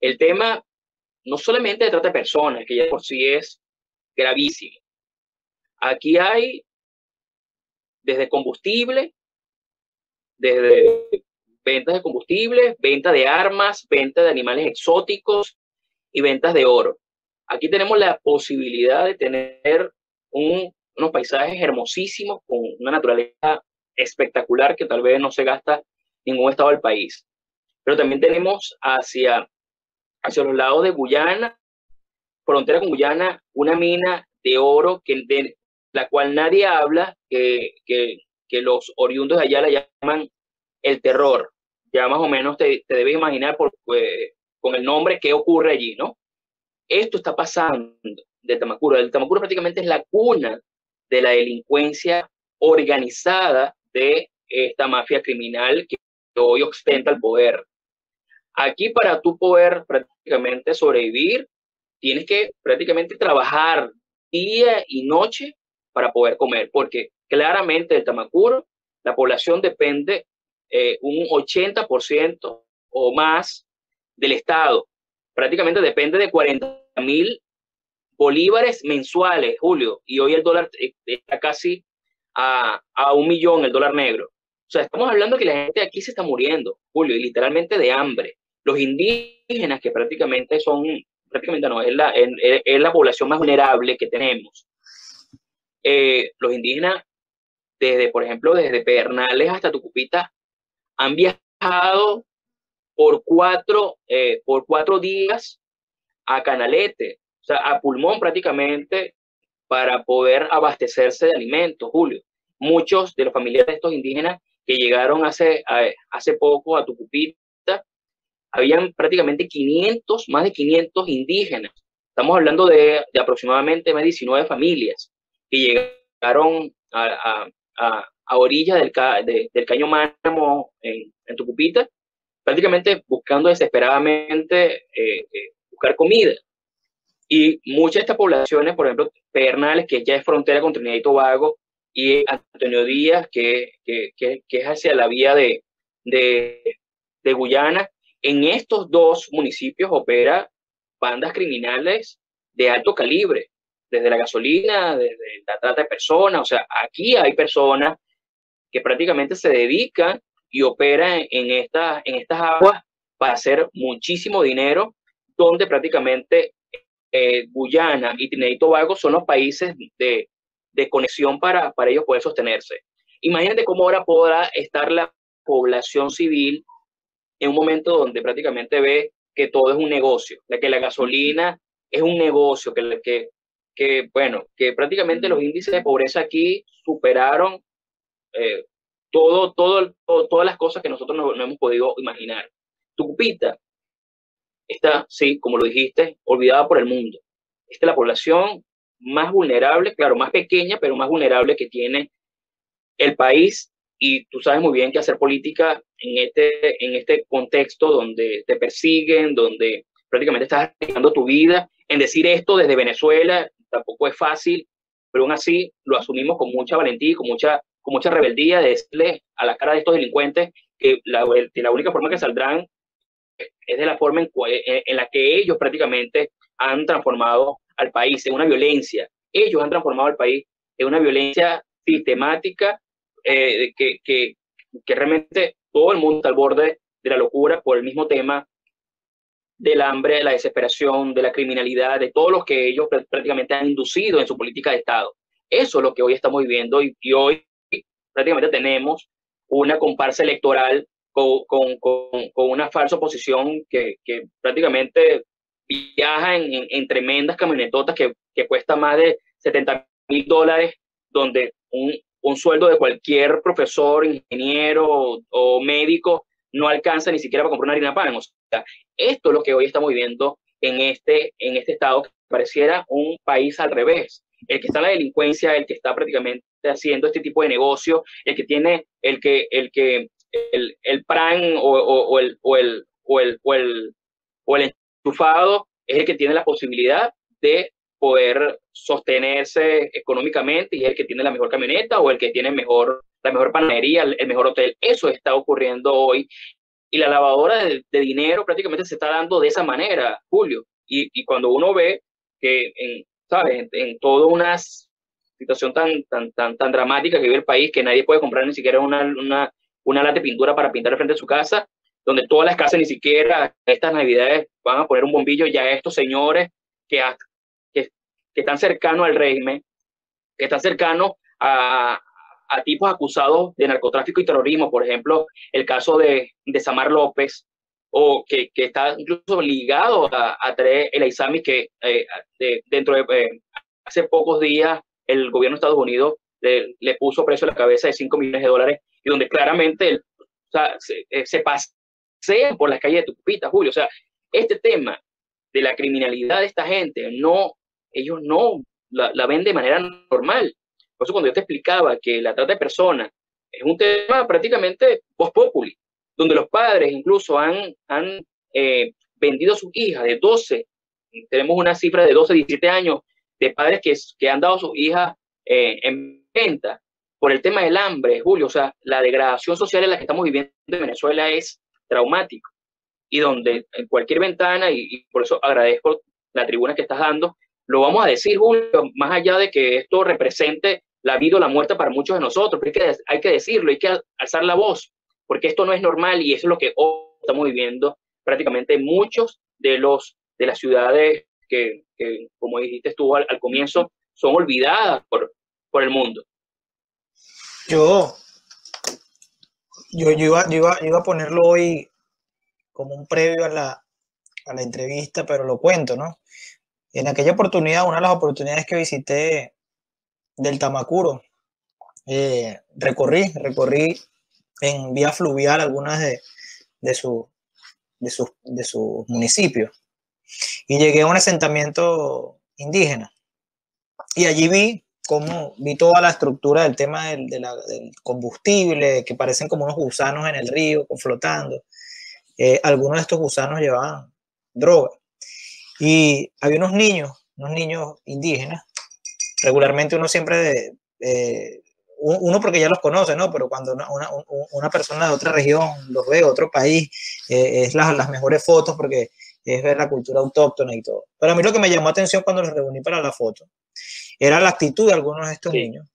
El tema no solamente de trata de personas, que ya por sí es gravísimo. Aquí hay desde combustible, desde ventas de combustible, venta de armas, venta de animales exóticos y ventas de oro. Aquí tenemos la posibilidad de tener unos paisajes hermosísimos con una naturaleza espectacular que tal vez no se gasta ningún estado del país. Pero también tenemos hacia, hacia los lados de Guyana, frontera con Guyana, una mina de oro que de la cual nadie habla, que, que, que los oriundos de allá la llaman el terror. Ya más o menos te, te debes imaginar por, pues, con el nombre qué ocurre allí, ¿no? Esto está pasando de Tamacuro. El Tamacuro prácticamente es la cuna de la delincuencia organizada de esta mafia criminal que hoy ostenta el poder. Aquí para tú poder prácticamente sobrevivir, tienes que prácticamente trabajar día y noche para poder comer, porque claramente el Tamacuro, la población depende eh, un 80% o más del Estado. Prácticamente depende de 40 mil bolívares mensuales, Julio, y hoy el dólar eh, está casi a, a un millón, el dólar negro. O sea, estamos hablando que la gente aquí se está muriendo, Julio, y literalmente de hambre. Los indígenas, que prácticamente son, prácticamente no, es la, es, la población más vulnerable que tenemos. Eh, los indígenas, desde, por ejemplo, desde Pernales hasta Tucupita, han viajado por cuatro, eh, por cuatro días a Canalete, o sea, a pulmón prácticamente, para poder abastecerse de alimentos, Julio. Muchos de los familiares de estos indígenas que llegaron hace, hace poco a Tucupita, habían prácticamente 500, más de 500 indígenas. Estamos hablando de, de aproximadamente más de 19 familias que llegaron a, a, a orillas del, del caño Mánamo en, en, Tucupita, prácticamente buscando desesperadamente eh, eh, buscar comida. Y muchas de estas poblaciones, por ejemplo, Pernales, que ya es frontera con Trinidad y Tobago, y Antonio Díaz, que, que, que, es hacia la vía de, de, de, Guyana, en estos dos municipios opera bandas criminales de alto calibre, desde la gasolina, desde la trata de personas, o sea, aquí hay personas que prácticamente se dedican y operan en, en estas aguas para hacer muchísimo dinero, donde prácticamente eh, Guyana y Trinidad y Tobago son los países de, de conexión para, para ellos poder sostenerse. Imagínate cómo ahora podrá estar la población civil en un momento donde prácticamente ve que todo es un negocio, de que la gasolina es un negocio, que, que, que bueno, que prácticamente los índices de pobreza aquí superaron eh, todo, todo, todas las cosas que nosotros no, hemos podido imaginar. Tucupita está, sí, como lo dijiste, olvidada por el mundo. Esta es la población más vulnerable, claro, más pequeña, pero más vulnerable que tiene el país. Y tú sabes muy bien que hacer política en este, en este contexto donde te persiguen, donde prácticamente estás arriesgando tu vida, en decir esto desde Venezuela tampoco es fácil, pero aún así lo asumimos con mucha valentía con mucha con mucha rebeldía de decirle a la cara de estos delincuentes que la, la única forma que saldrán es de la forma en, en, la que ellos prácticamente han transformado al país en una violencia. Ellos han transformado al país en una violencia sistemática eh, que, que, que realmente todo el mundo está al borde de la locura por el mismo tema del hambre, de la desesperación, de la criminalidad, de todo lo que ellos prácticamente han inducido en su política de Estado. Eso es lo que hoy estamos viviendo y, y hoy prácticamente tenemos una comparsa electoral con, con, con, una falsa oposición que, que prácticamente viaja en, en, tremendas camionetotas que, que cuesta más de 70 mil dólares, donde un, un, sueldo de cualquier profesor, ingeniero o, médico no alcanza ni siquiera para comprar una harina pan. O sea, esto es lo que hoy estamos viviendo en este, en este estado que pareciera un país al revés. El que está en la delincuencia, el que está prácticamente haciendo este tipo de negocio, el que tiene, el que, el que el, el PRAN o, o, el, o, el, o, el, o, el, o el enchufado es el que tiene la posibilidad de poder sostenerse económicamente y es el que tiene la mejor camioneta o el que tiene mejor, la mejor panadería, el, mejor hotel. Eso está ocurriendo hoy. Y la lavadora de, dinero prácticamente se está dando de esa manera, Julio. Y, y cuando uno ve que en, ¿sabes? En, toda una situación tan, tan, tan, tan dramática que vive el país, que nadie puede comprar ni siquiera una, una, una lata de pintura para pintar el frente de su casa, donde todas las casas ni siquiera estas navidades van a poner un bombillo, ya estos señores que, que, que están cercanos al régimen, que están cercanos a, a, tipos acusados de narcotráfico y terrorismo, por ejemplo, el caso de, de Samar López, o que, que, está incluso ligado a, a el Aizami, que eh, dentro de eh, hace pocos días el gobierno de Estados Unidos le, le, puso precio a la cabeza de 5 millones de dólares y donde claramente o sea, se, eh, se pasean por las calles de Tucupita, Julio. O sea, este tema de la criminalidad de esta gente, no, ellos no la, la ven de manera normal. Por eso cuando yo te explicaba que la trata de personas es un tema prácticamente post populi, donde los padres incluso han, han eh, vendido a sus hijas de 12, tenemos una cifra de 12, 17 años de padres que, que han dado a sus hijas eh, en venta por el tema del hambre, Julio, o sea, la degradación social en la que estamos viviendo en Venezuela es traumático y donde en cualquier ventana, y, por eso agradezco la tribuna que estás dando, lo vamos a decir, Julio, más allá de que esto represente la vida o la muerte para muchos de nosotros, pero hay que, hay que decirlo, hay que alzar la voz, porque esto no es normal y eso es lo que hoy estamos viviendo prácticamente muchos de los de las ciudades que, que como dijiste tú al, comienzo, son olvidadas por, por el mundo. Yo, yo, yo, iba, yo, iba, iba a ponerlo hoy como un previo a la, a la entrevista, pero lo cuento, ¿no? En aquella oportunidad, una de las oportunidades que visité del Tamacuro, eh, recorrí, recorrí en vía fluvial algunas de, de, su, de, sus, de sus municipios. Y llegué a un asentamiento indígena. Y allí vi cómo vi toda la estructura del tema del, del combustible, que parecen como unos gusanos en el río, flotando. Eh, algunos de estos gusanos llevaban droga. Y había unos niños, unos niños indígenas. Regularmente uno siempre eh, uno porque ya los conoce, ¿no? Pero cuando una, una, una persona de otra región los ve, otro país, eh, es las, las mejores fotos porque es ver la cultura autóctona y todo. Pero a mí lo que me llamó atención cuando los reuní para la foto era la actitud de algunos de estos niños.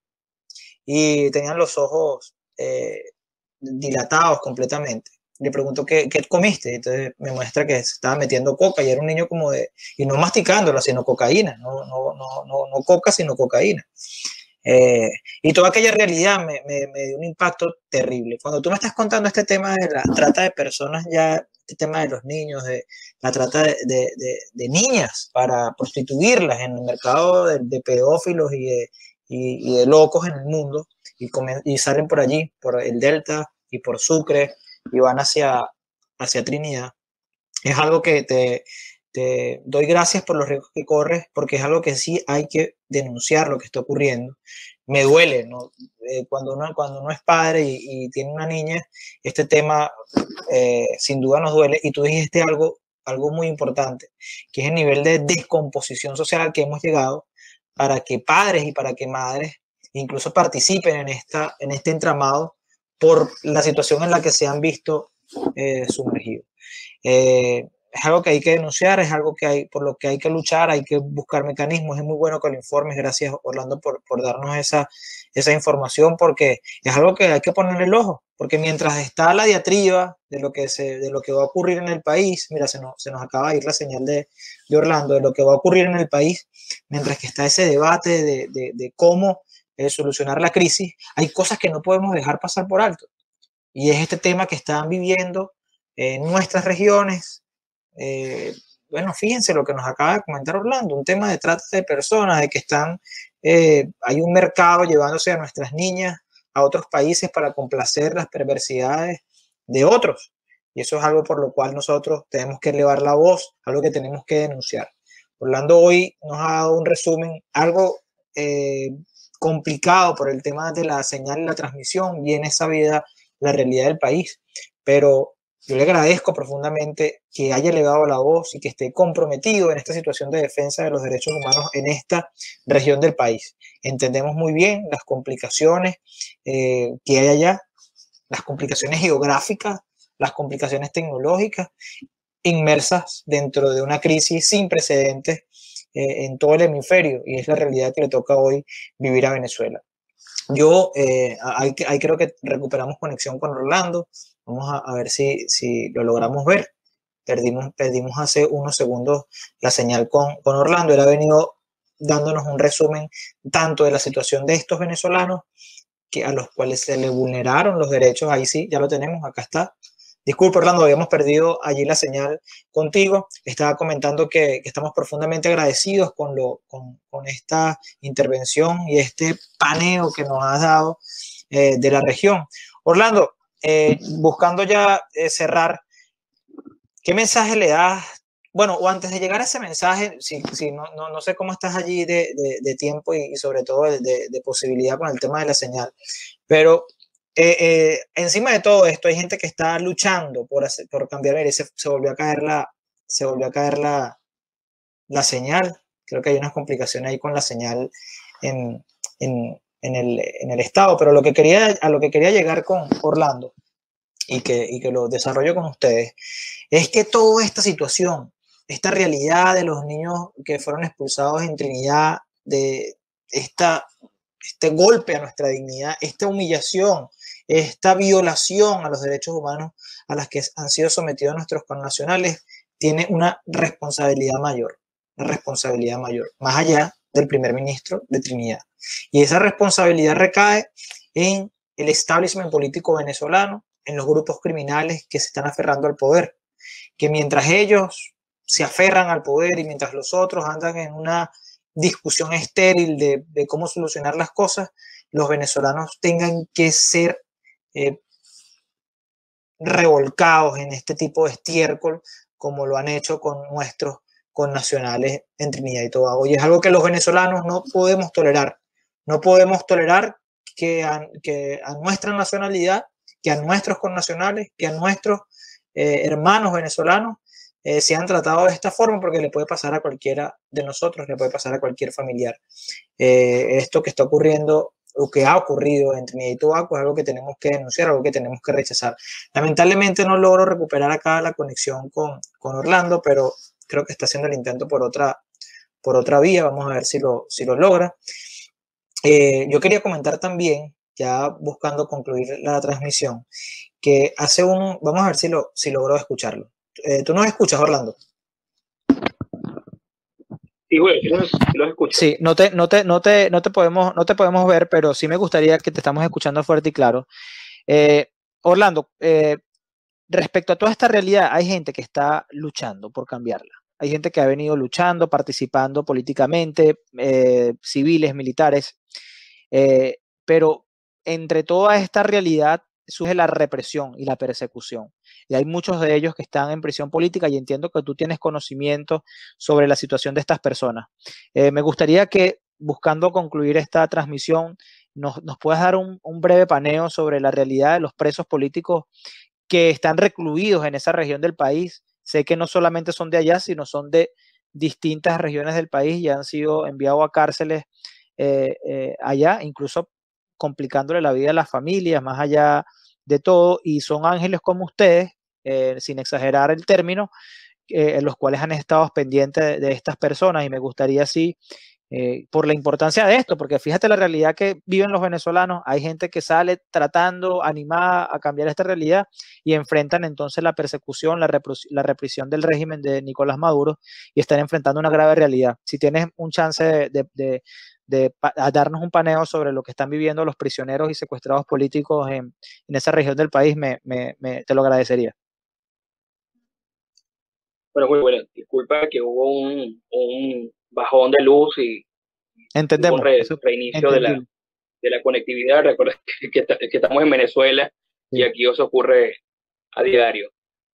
Y tenían los ojos eh, dilatados completamente. Le pregunto, ¿qué, ¿qué, comiste? Entonces me muestra que se estaba metiendo coca y era un niño como de, y no masticándola, sino cocaína, no, no, no, no, no coca, sino cocaína. Eh, y toda aquella realidad me, me, me, dio un impacto terrible. Cuando tú me estás contando este tema de la trata de personas, ya este tema de los niños, de la trata de, de, de, niñas para prostituirlas en el mercado de, pedófilos y de, y, y de, locos en el mundo, y, y salen por allí, por el Delta y por Sucre, y van hacia, hacia Trinidad, es algo que te, te doy gracias por los riesgos que corres, porque es algo que sí hay que denunciar lo que está ocurriendo. Me duele, ¿no? Eh, cuando, uno, cuando es padre y, tiene una niña, este tema eh, sin duda nos duele. Y tú dijiste algo, algo muy importante, que es el nivel de descomposición social al que hemos llegado para que padres y para que madres incluso participen en, esta, en este entramado por la situación en la que se han visto eh, sumergidos. Eh, es algo que hay que denunciar, es algo que hay, por lo que hay que luchar, hay que buscar mecanismos. Es muy bueno que lo informes. Gracias, Orlando, por, por darnos esa, esa información, porque es algo que hay que poner el ojo. Porque mientras está la diatriba de lo que, se, de lo que va a ocurrir en el país, mira, se nos, se nos acaba de ir la señal de, de, Orlando, de lo que va a ocurrir en el país, mientras que está ese debate de, de, de cómo eh, solucionar la crisis, hay cosas que no podemos dejar pasar por alto. Y es este tema que están viviendo en nuestras regiones, eh, bueno, fíjense lo que nos acaba de comentar Orlando, un tema de trata de personas, de que están, eh, hay un mercado llevándose a nuestras niñas a otros países para complacer las perversidades de otros. Y eso es algo por lo cual nosotros tenemos que elevar la voz, algo que tenemos que denunciar. Orlando hoy nos ha dado un resumen, algo eh, complicado por el tema de la señal y la transmisión, y en esa vida la realidad del país. Pero yo le agradezco profundamente que haya elevado la voz y que esté comprometido en esta situación de defensa de los derechos humanos en esta región del país. Entendemos muy bien las complicaciones eh, que hay allá, las complicaciones geográficas, las complicaciones tecnológicas, inmersas dentro de una crisis sin precedentes eh, en todo el hemisferio y es la realidad que le toca hoy vivir a Venezuela. Yo eh, ahí, creo que recuperamos conexión con Orlando. Vamos a, ver si, si, lo logramos ver. Perdimos, perdimos hace unos segundos la señal con, con Orlando. Él ha venido dándonos un resumen tanto de la situación de estos venezolanos que a los cuales se le vulneraron los derechos. Ahí sí, ya lo tenemos, acá está. Disculpe, Orlando, habíamos perdido allí la señal contigo. Estaba comentando que, estamos profundamente agradecidos con, lo, con, esta intervención y este paneo que nos has dado eh, de la región. Orlando, eh, buscando ya eh, cerrar, ¿qué mensaje le das? Bueno, o antes de llegar a ese mensaje, si, no, no, sé cómo estás allí de, tiempo y, sobre todo de, de posibilidad con el tema de la señal, pero eh, eh, encima de todo esto, hay gente que está luchando por, por cambiar. se, se, volvió a caer, la, se volvió a caer la, la, señal. Creo que hay unas complicaciones ahí con la señal en, en, en, el, en, el, estado. Pero lo que quería, a lo que quería llegar con Orlando y que, y que lo desarrollo con ustedes es que toda esta situación, esta realidad de los niños que fueron expulsados en Trinidad, de esta, este golpe a nuestra dignidad, esta humillación esta violación a los derechos humanos a las que han sido sometidos nuestros connacionales tiene una responsabilidad mayor, una responsabilidad mayor, más allá del primer ministro de Trinidad. Y esa responsabilidad recae en el establishment político venezolano, en los grupos criminales que se están aferrando al poder, que mientras ellos se aferran al poder y mientras los otros andan en una discusión estéril de, cómo solucionar las cosas, los venezolanos tengan que ser eh, revolcados en este tipo de estiércol como lo han hecho con nuestros connacionales en Trinidad y Tobago. Y es algo que los venezolanos no podemos tolerar. No podemos tolerar que a, nuestra nacionalidad, que a nuestros connacionales, que a nuestros eh, hermanos venezolanos eh, sean tratados de esta forma porque le puede pasar a cualquiera de nosotros, le puede pasar a cualquier familiar. esto que está ocurriendo lo que ha ocurrido en Trinidad y Tobago es algo que tenemos que denunciar, algo que tenemos que rechazar. Lamentablemente no logro recuperar acá la conexión con, con Orlando, pero creo que está haciendo el intento por otra, por otra vía. Vamos a ver si lo, si lo logra. Eh, yo quería comentar también, ya buscando concluir la transmisión, que hace un, vamos a ver si, lo, si logro escucharlo. Eh, ¿Tú nos escuchas, Orlando? Sí, güey, los, escucho. Sí, no te, no te, no te, no te podemos, no te podemos ver, pero sí me gustaría que te estamos escuchando fuerte y claro. Eh, Orlando, eh, respecto a toda esta realidad, hay gente que está luchando por cambiarla. Hay gente que ha venido luchando, participando políticamente, eh, civiles, militares, pero entre toda esta realidad surge la represión y la persecución. Y hay muchos de ellos que están en prisión política y entiendo que tú tienes conocimiento sobre la situación de estas personas. Eh, me gustaría que, buscando concluir esta transmisión, nos, puedas dar un, breve paneo sobre la realidad de los presos políticos que están recluidos en esa región del país. Sé que no solamente son de allá, sino son de distintas regiones del país y han sido enviados a cárceles eh, eh, allá, incluso complicándole la vida a las familias, más allá de todo, y son ángeles como ustedes, eh, sin exagerar el término, en los cuales han estado pendientes de, estas personas, y me gustaría así, eh, por la importancia de esto, porque fíjate la realidad que viven los venezolanos, hay gente que sale tratando, animada a cambiar esta realidad y enfrentan entonces la persecución, la, represión del régimen de Nicolás Maduro y están enfrentando una grave realidad. Si tienes un chance de, de darnos un paneo sobre lo que están viviendo los prisioneros y secuestrados políticos en, esa región del país, me, te lo agradecería. Bueno, muy bueno. Disculpa que hubo un, bajón de luz y Entendemos. un reinicio de la, de la conectividad. Recuerda *laughs* que, estamos en Venezuela y aquí eso ocurre a diario.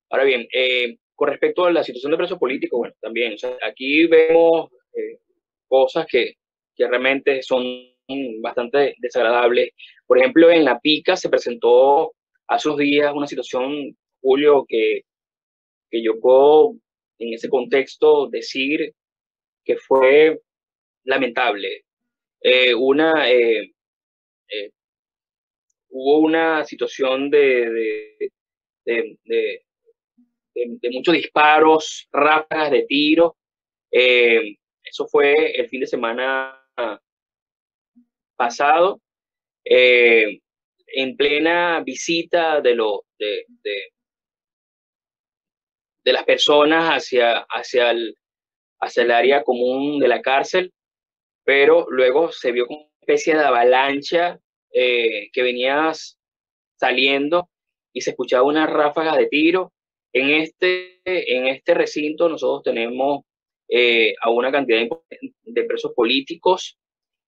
Ahora bien, eh, con respecto a la situación de presos políticos, bueno, también, aquí vemos eh, cosas que, que realmente son bastante desagradables. Por ejemplo, en La Pica se presentó hace unos días una situación, Julio, que, que yo puedo en ese contexto decir que fue lamentable. Eh, una, eh, eh, hubo una situación de, de, de, muchos disparos, ráfagas de tiro. eso fue el fin de semana pasado, en plena visita de, lo, de, de, las personas hacia, hacia, el, hacia el área común de la cárcel, pero luego se vio como una especie de avalancha eh, que venía saliendo y se escuchaba una ráfaga de tiro. En este, en este recinto nosotros tenemos eh, a una cantidad de, presos políticos.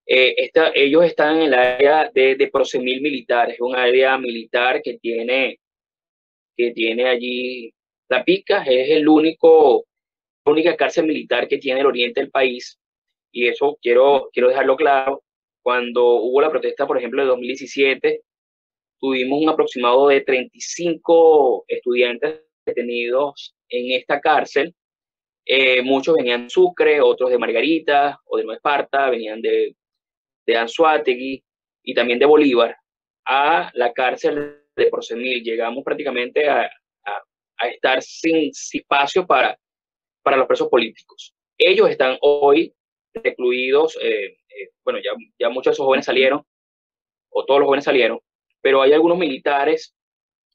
Eh, ellos están en el área de, de Prosemil Militares, un área militar que tiene, que tiene allí la pica, es el único, única cárcel militar que tiene el oriente del país y eso quiero, quiero dejarlo claro, cuando hubo la protesta, por ejemplo, de 2017, tuvimos un aproximado de 35 estudiantes detenidos en esta cárcel. Eh, muchos venían de Sucre, otros de Margarita o de Nueva Esparta, venían de, de Anzuategui y también de Bolívar a la cárcel de Prosemil. Llegamos prácticamente a, a, estar sin, sin espacio para, para los presos políticos. Ellos están hoy recluidos, eh, eh, bueno, ya, ya muchos de esos jóvenes salieron, o todos los jóvenes salieron, pero hay algunos militares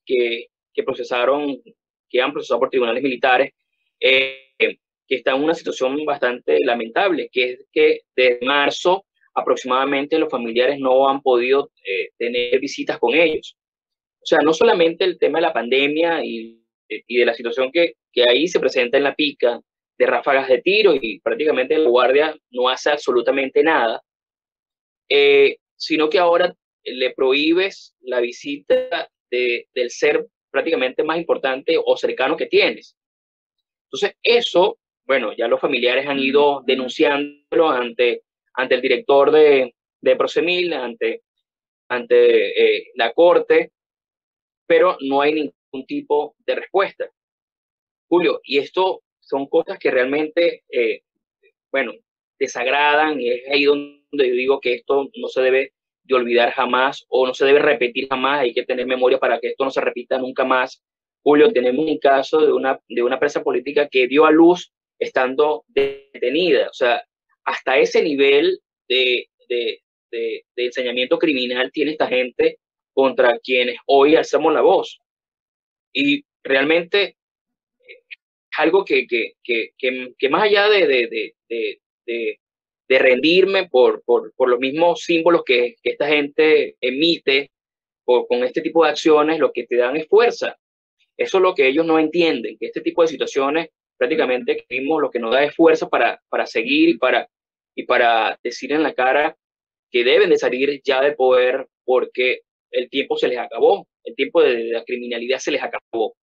que, que procesaron, que han procesado por tribunales militares, eh, que están en una situación bastante lamentable, que es que desde marzo aproximadamente los familiares no han podido tener visitas con ellos. O sea, no solamente el tema de la pandemia y, y de la situación que, que ahí se presenta en la pica, de ráfagas de tiro y prácticamente la guardia no hace absolutamente nada, eh, sino que ahora le prohíbes la visita de, del ser prácticamente más importante o cercano que tienes. Entonces, eso, bueno, ya los familiares han ido denunciándolo ante, ante el director de, de Procemil, ante, ante eh, la corte, pero no hay ningún tipo de respuesta. Julio, y esto son cosas que realmente, eh, bueno, desagradan y es ahí donde yo digo que esto no se debe de olvidar jamás o no se debe repetir jamás, hay que tener memoria para que esto no se repita nunca más. Julio, tenemos un caso de una, de una presa política que dio a luz estando detenida, o sea, hasta ese nivel de, de, de, de enseñamiento criminal tiene esta gente contra quienes hoy alzamos la voz. Y realmente algo que, que, que, que más allá de, de, de, de rendirme por, por, por, los mismos símbolos que, esta gente emite con este tipo de acciones, lo que te dan es fuerza. Eso es lo que ellos no entienden, que este tipo de situaciones prácticamente lo que nos da es fuerza para, para seguir y para, y para decir en la cara que deben de salir ya de poder porque el tiempo se les acabó, el tiempo de la criminalidad se les acabó.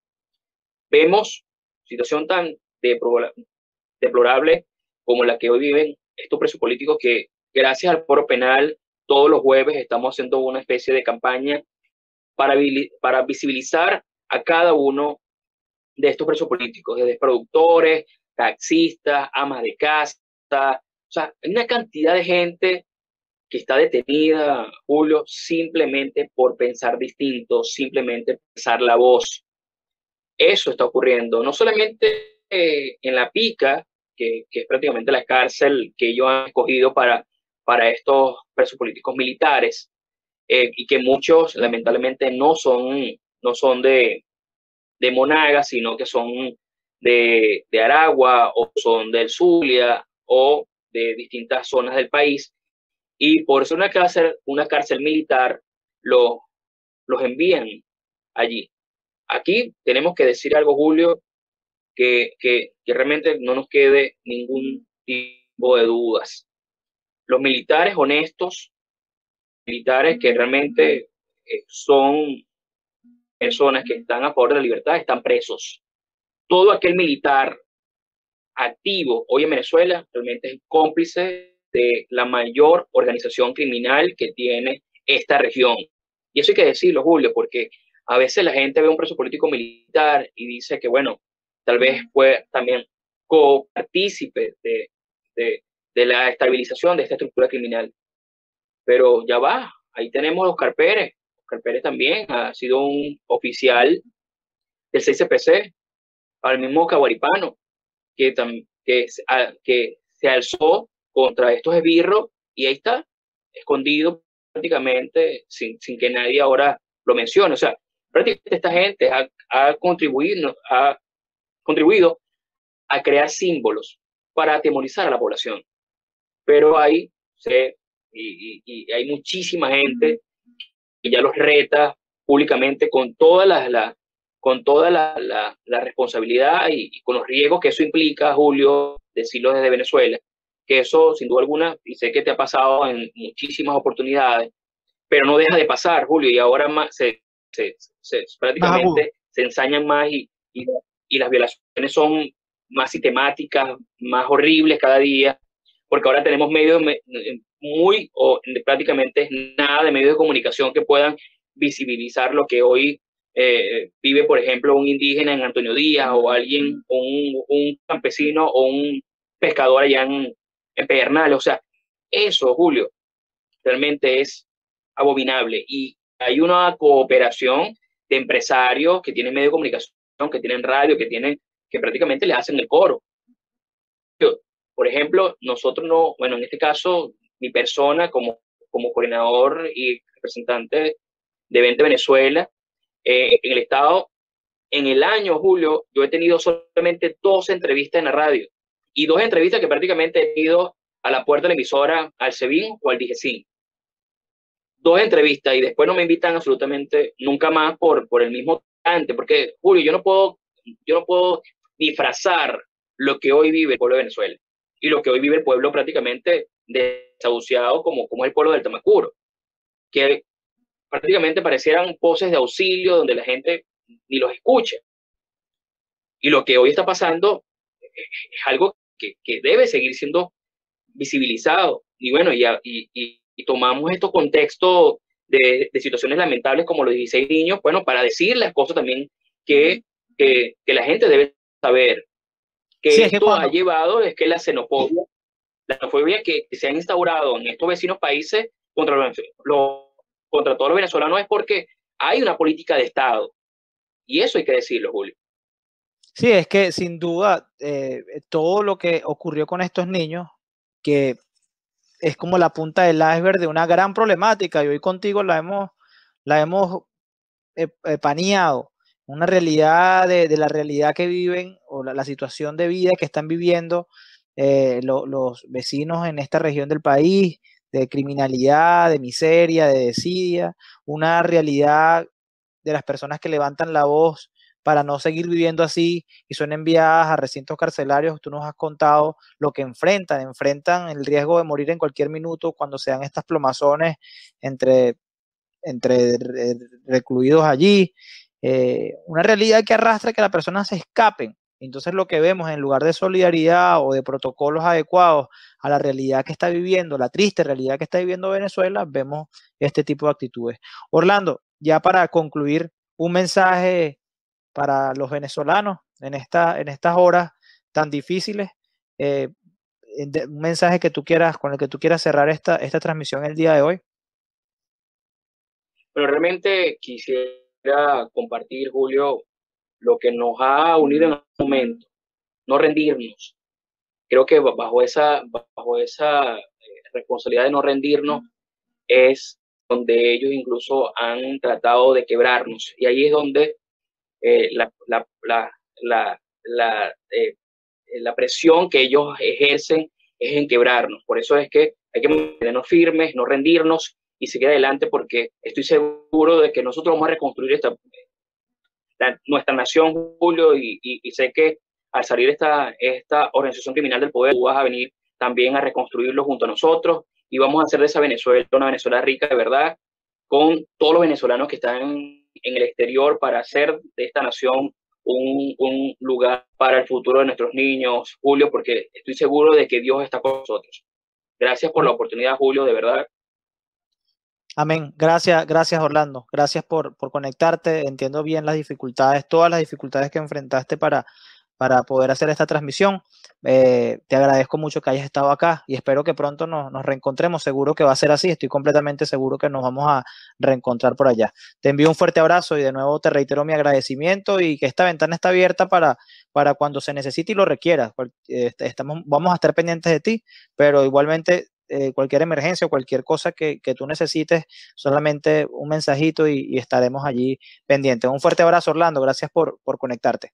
Vemos situación tan deplorable como la que hoy viven estos presos políticos que gracias al foro penal todos los jueves estamos haciendo una especie de campaña para, visibilizar a cada uno de estos presos políticos, desde productores, taxistas, amas de casa, o sea, una cantidad de gente que está detenida, Julio, simplemente por pensar distinto, simplemente pensar la voz. Eso está ocurriendo, no solamente eh, en la pica, que, es prácticamente la cárcel que ellos han escogido para, para estos presos políticos militares, eh, y que muchos lamentablemente no son, no son de, de Monaga, sino que son de, de Aragua o son del Zulia o de distintas zonas del país. Y por eso una cárcel, una cárcel militar lo, los envían allí. Aquí tenemos que decir algo, Julio, que, que, realmente no nos quede ningún tipo de dudas. Los militares honestos, militares que realmente eh, son personas que están a favor de la libertad, están presos. Todo aquel militar activo hoy en Venezuela realmente es cómplice de la mayor organización criminal que tiene esta región. Y eso hay que decirlo, Julio, porque a veces la gente ve un preso político militar y dice que, bueno, tal vez fue también co-partícipe de, de, de, la estabilización de esta estructura criminal. Pero ya va, ahí tenemos a Oscar Pérez. Oscar Pérez también ha sido un oficial del 6CPC, al mismo Caguaripano, que, que, que se alzó contra estos esbirros y ahí está, escondido prácticamente sin, sin que nadie ahora lo mencione. O sea, prácticamente esta gente ha, ha, contribuido, ha contribuido a crear símbolos para atemorizar a la población. Pero hay, y, y, hay muchísima gente que ya los reta públicamente con toda la, la con toda la, la, la responsabilidad y, y, con los riesgos que eso implica, Julio, decirlo desde Venezuela, que eso sin duda alguna, y sé que te ha pasado en muchísimas oportunidades, pero no deja de pasar, Julio, y ahora más, se, se, se prácticamente se ensañan más y, y, y, las violaciones son más sistemáticas, más horribles cada día, porque ahora tenemos medios muy, o prácticamente nada de medios de comunicación que puedan visibilizar lo que hoy eh, vive, por ejemplo, un indígena en Antonio Díaz o alguien, un, un campesino o un pescador allá en Pedernales. O sea, eso, Julio, realmente es abominable. Y hay una cooperación de empresarios que tienen medio de comunicación, que tienen radio, que tienen, que prácticamente le hacen el coro. Por ejemplo, nosotros no, bueno, en este caso, mi persona como, como coordinador y representante de Vente Venezuela, eh, en el Estado, en el año, Julio, yo he tenido solamente dos entrevistas en la radio y dos entrevistas que prácticamente he ido a la puerta de la emisora, al SEBIN o al DIGESIN. Dos entrevistas y después no me invitan absolutamente nunca más por, por el mismo antes, porque Julio, yo no puedo, yo no puedo disfrazar lo que hoy vive el pueblo de Venezuela y lo que hoy vive el pueblo prácticamente desahuciado como, como el pueblo del Tamacuro, que prácticamente parecieran poses de auxilio donde la gente ni los escucha. Y lo que hoy está pasando es algo que, que debe seguir siendo visibilizado. Y bueno, y, y, y tomamos estos contextos de, de, situaciones lamentables como los 16 niños, bueno, para decir las cosas también que, que, que la gente debe saber. Que sí, esto ha llevado es que la xenofobia, la xenofobia que, se han instaurado en estos vecinos países contra, los, los, contra todos los venezolanos es porque hay una política de Estado. Y eso hay que decirlo, Julio. Sí, es que sin duda eh, todo lo que ocurrió con estos niños, que es como la punta del iceberg de una gran problemática, y hoy contigo la hemos, la hemos eh, eh, paneado, una realidad de, de, la realidad que viven o la, situación de vida que están viviendo eh, lo, los vecinos en esta región del país, de criminalidad, de miseria, de desidia, una realidad de las personas que levantan la voz para no seguir viviendo así y son enviadas a recintos carcelarios, tú nos has contado lo que enfrentan, enfrentan el riesgo de morir en cualquier minuto cuando se dan estas plomazones entre, entre recluidos allí, eh, una realidad que arrastra que las personas se escapen. Entonces lo que vemos en lugar de solidaridad o de protocolos adecuados a la realidad que está viviendo, la triste realidad que está viviendo Venezuela, vemos este tipo de actitudes. Orlando, ya para concluir, un mensaje para los venezolanos en, esta, en estas horas tan difíciles. Eh, un mensaje que tú quieras, con el que tú quieras cerrar esta, esta transmisión el día de hoy. Pero realmente quisiera compartir, Julio, lo que nos ha unido en el momento, no rendirnos. Creo que bajo esa, bajo esa eh, responsabilidad de no rendirnos es donde ellos incluso han tratado de quebrarnos. Y ahí es donde eh, la, la, la, la, la, eh, la presión que ellos ejercen es en quebrarnos. Por eso es que hay que mantenernos firmes, no rendirnos y seguir adelante porque estoy seguro de que nosotros vamos a reconstruir esta, nuestra nación, Julio, y, y, y, sé que al salir esta, esta organización criminal del poder, tú vas a venir también a reconstruirlo junto a nosotros y vamos a hacer de esa Venezuela una Venezuela rica de verdad, con todos los venezolanos que están en el exterior para hacer de esta nación un, un, lugar para el futuro de nuestros niños, Julio, porque estoy seguro de que Dios está con nosotros. Gracias por la oportunidad, Julio, de verdad. Amén. Gracias, gracias Orlando. Gracias por, por conectarte. Entiendo bien las dificultades, todas las dificultades que enfrentaste para, para poder hacer esta transmisión. Eh, te agradezco mucho que hayas estado acá y espero que pronto nos, reencontremos. Seguro que va a ser así. Estoy completamente seguro que nos vamos a reencontrar por allá. Te envío un fuerte abrazo y de nuevo te reitero mi agradecimiento y que esta ventana está abierta para, para cuando se necesite y lo requiera. Este, estamos, vamos a estar pendientes de ti, pero igualmente eh, cualquier emergencia o cualquier cosa que, que, tú necesites, solamente un mensajito y, y, estaremos allí pendientes. Un fuerte abrazo, Orlando. Gracias por, por conectarte.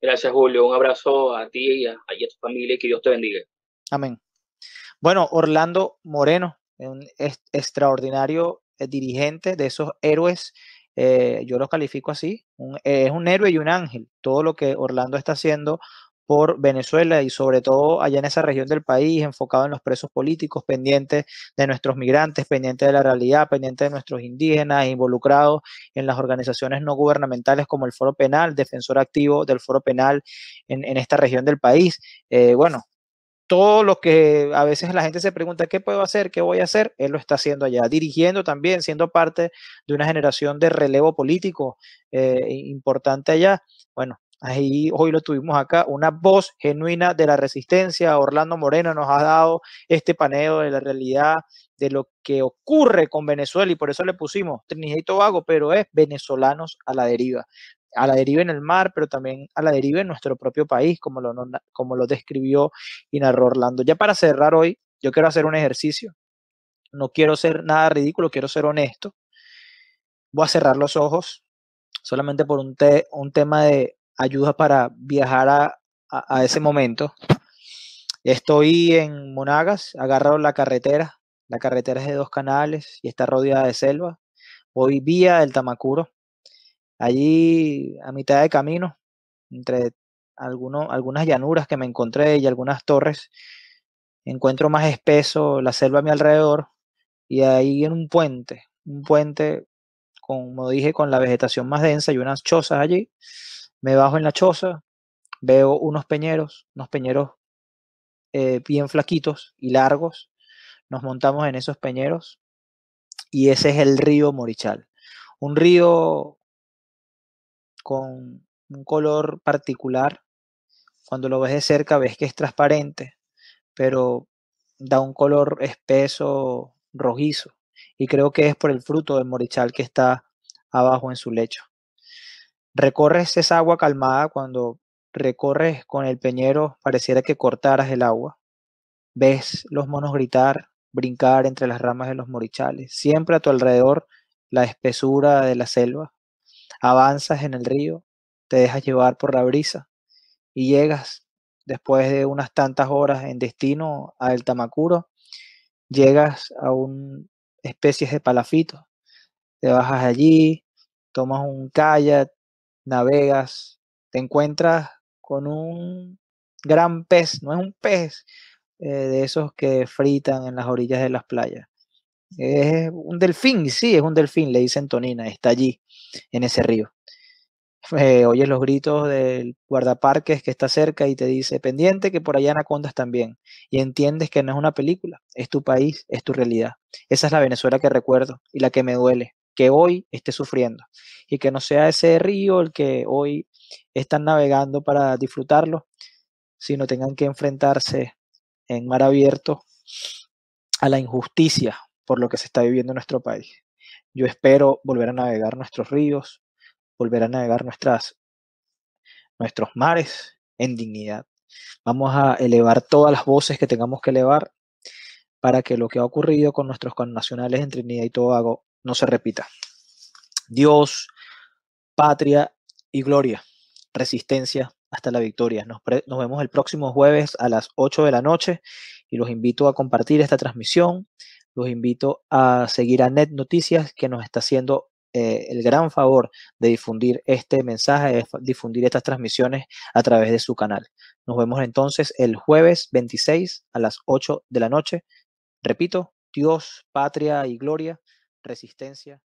Gracias, Julio. Un abrazo a ti y a, tu familia y que Dios te bendiga. Amén. Bueno, Orlando Moreno, un extraordinario eh, dirigente de esos héroes eh, yo los califico así, eh, es un héroe y un ángel, todo lo que Orlando está haciendo por Venezuela y sobre todo allá en esa región del país, enfocado en los presos políticos, pendientes de nuestros migrantes, pendientes de la realidad, pendientes de nuestros indígenas, involucrados en las organizaciones no gubernamentales como el Foro Penal, defensor activo del Foro Penal en, en esta región del país. Eh, bueno, todo lo que a veces la gente se pregunta, ¿qué puedo hacer? ¿Qué voy a hacer? Él lo está haciendo allá, dirigiendo también, siendo parte de una generación de relevo político eh, importante allá. Bueno, Ahí hoy lo tuvimos acá, una voz genuina de la resistencia. Orlando Moreno nos ha dado este paneo de la realidad de lo que ocurre con Venezuela y por eso le pusimos Trinidad y Tobago, pero es venezolanos a la deriva. A la deriva en el mar, pero también a la deriva en nuestro propio país, como lo, como lo describió y narró Orlando. Ya para cerrar hoy, yo quiero hacer un ejercicio. No quiero ser nada ridículo, quiero ser honesto. Voy a cerrar los ojos solamente por un, te un tema de, ayuda para viajar a, a, ese momento. Estoy en Monagas, agarro la carretera. La carretera es de dos canales y está rodeada de selva. Voy vía el Tamacuro. Allí, a mitad de camino, entre alguno, algunas llanuras que me encontré y algunas torres, encuentro más espeso la selva a mi alrededor y ahí en un puente, un puente, como dije, con la vegetación más densa y unas chozas allí me bajo en la choza, veo unos peñeros, unos peñeros eh, bien flaquitos y largos. Nos montamos en esos peñeros y ese es el río Morichal. Un río con un color particular. Cuando lo ves de cerca ves que es transparente, pero da un color espeso, rojizo. Y creo que es por el fruto del morichal que está abajo en su lecho. Recorres esa agua calmada cuando recorres con el peñero, pareciera que cortaras el agua. Ves los monos gritar, brincar entre las ramas de los morichales. Siempre a tu alrededor la espesura de la selva. Avanzas en el río, te dejas llevar por la brisa y llegas después de unas tantas horas en destino a El Tamacuro, llegas a un especie de palafito. Te bajas allí, tomas un kayak, navegas, te encuentras con un gran pez, no es un pez eh, de esos que fritan en las orillas de las playas. Es un delfín, sí, es un delfín, le dicen Tonina, está allí, en ese río. Eh, oyes los gritos del guardaparques que está cerca y te dice, pendiente que por allá anacondas también. Y entiendes que no es una película, es tu país, es tu realidad. Esa es la Venezuela que recuerdo y la que me duele que hoy esté sufriendo y que no sea ese río el que hoy están navegando para disfrutarlo, sino tengan que enfrentarse en mar abierto a la injusticia por lo que se está viviendo en nuestro país. Yo espero volver a navegar nuestros ríos, volver a navegar nuestras, nuestros mares en dignidad. Vamos a elevar todas las voces que tengamos que elevar para que lo que ha ocurrido con nuestros connacionales en Trinidad y Tobago no se repita. Dios, patria y gloria, resistencia hasta la victoria. Nos, nos, vemos el próximo jueves a las 8 de la noche y los invito a compartir esta transmisión. Los invito a seguir a Net Noticias que nos está haciendo eh, el gran favor de difundir este mensaje, de difundir estas transmisiones a través de su canal. Nos vemos entonces el jueves 26 a las 8 de la noche. Repito, Dios, patria y gloria resistencia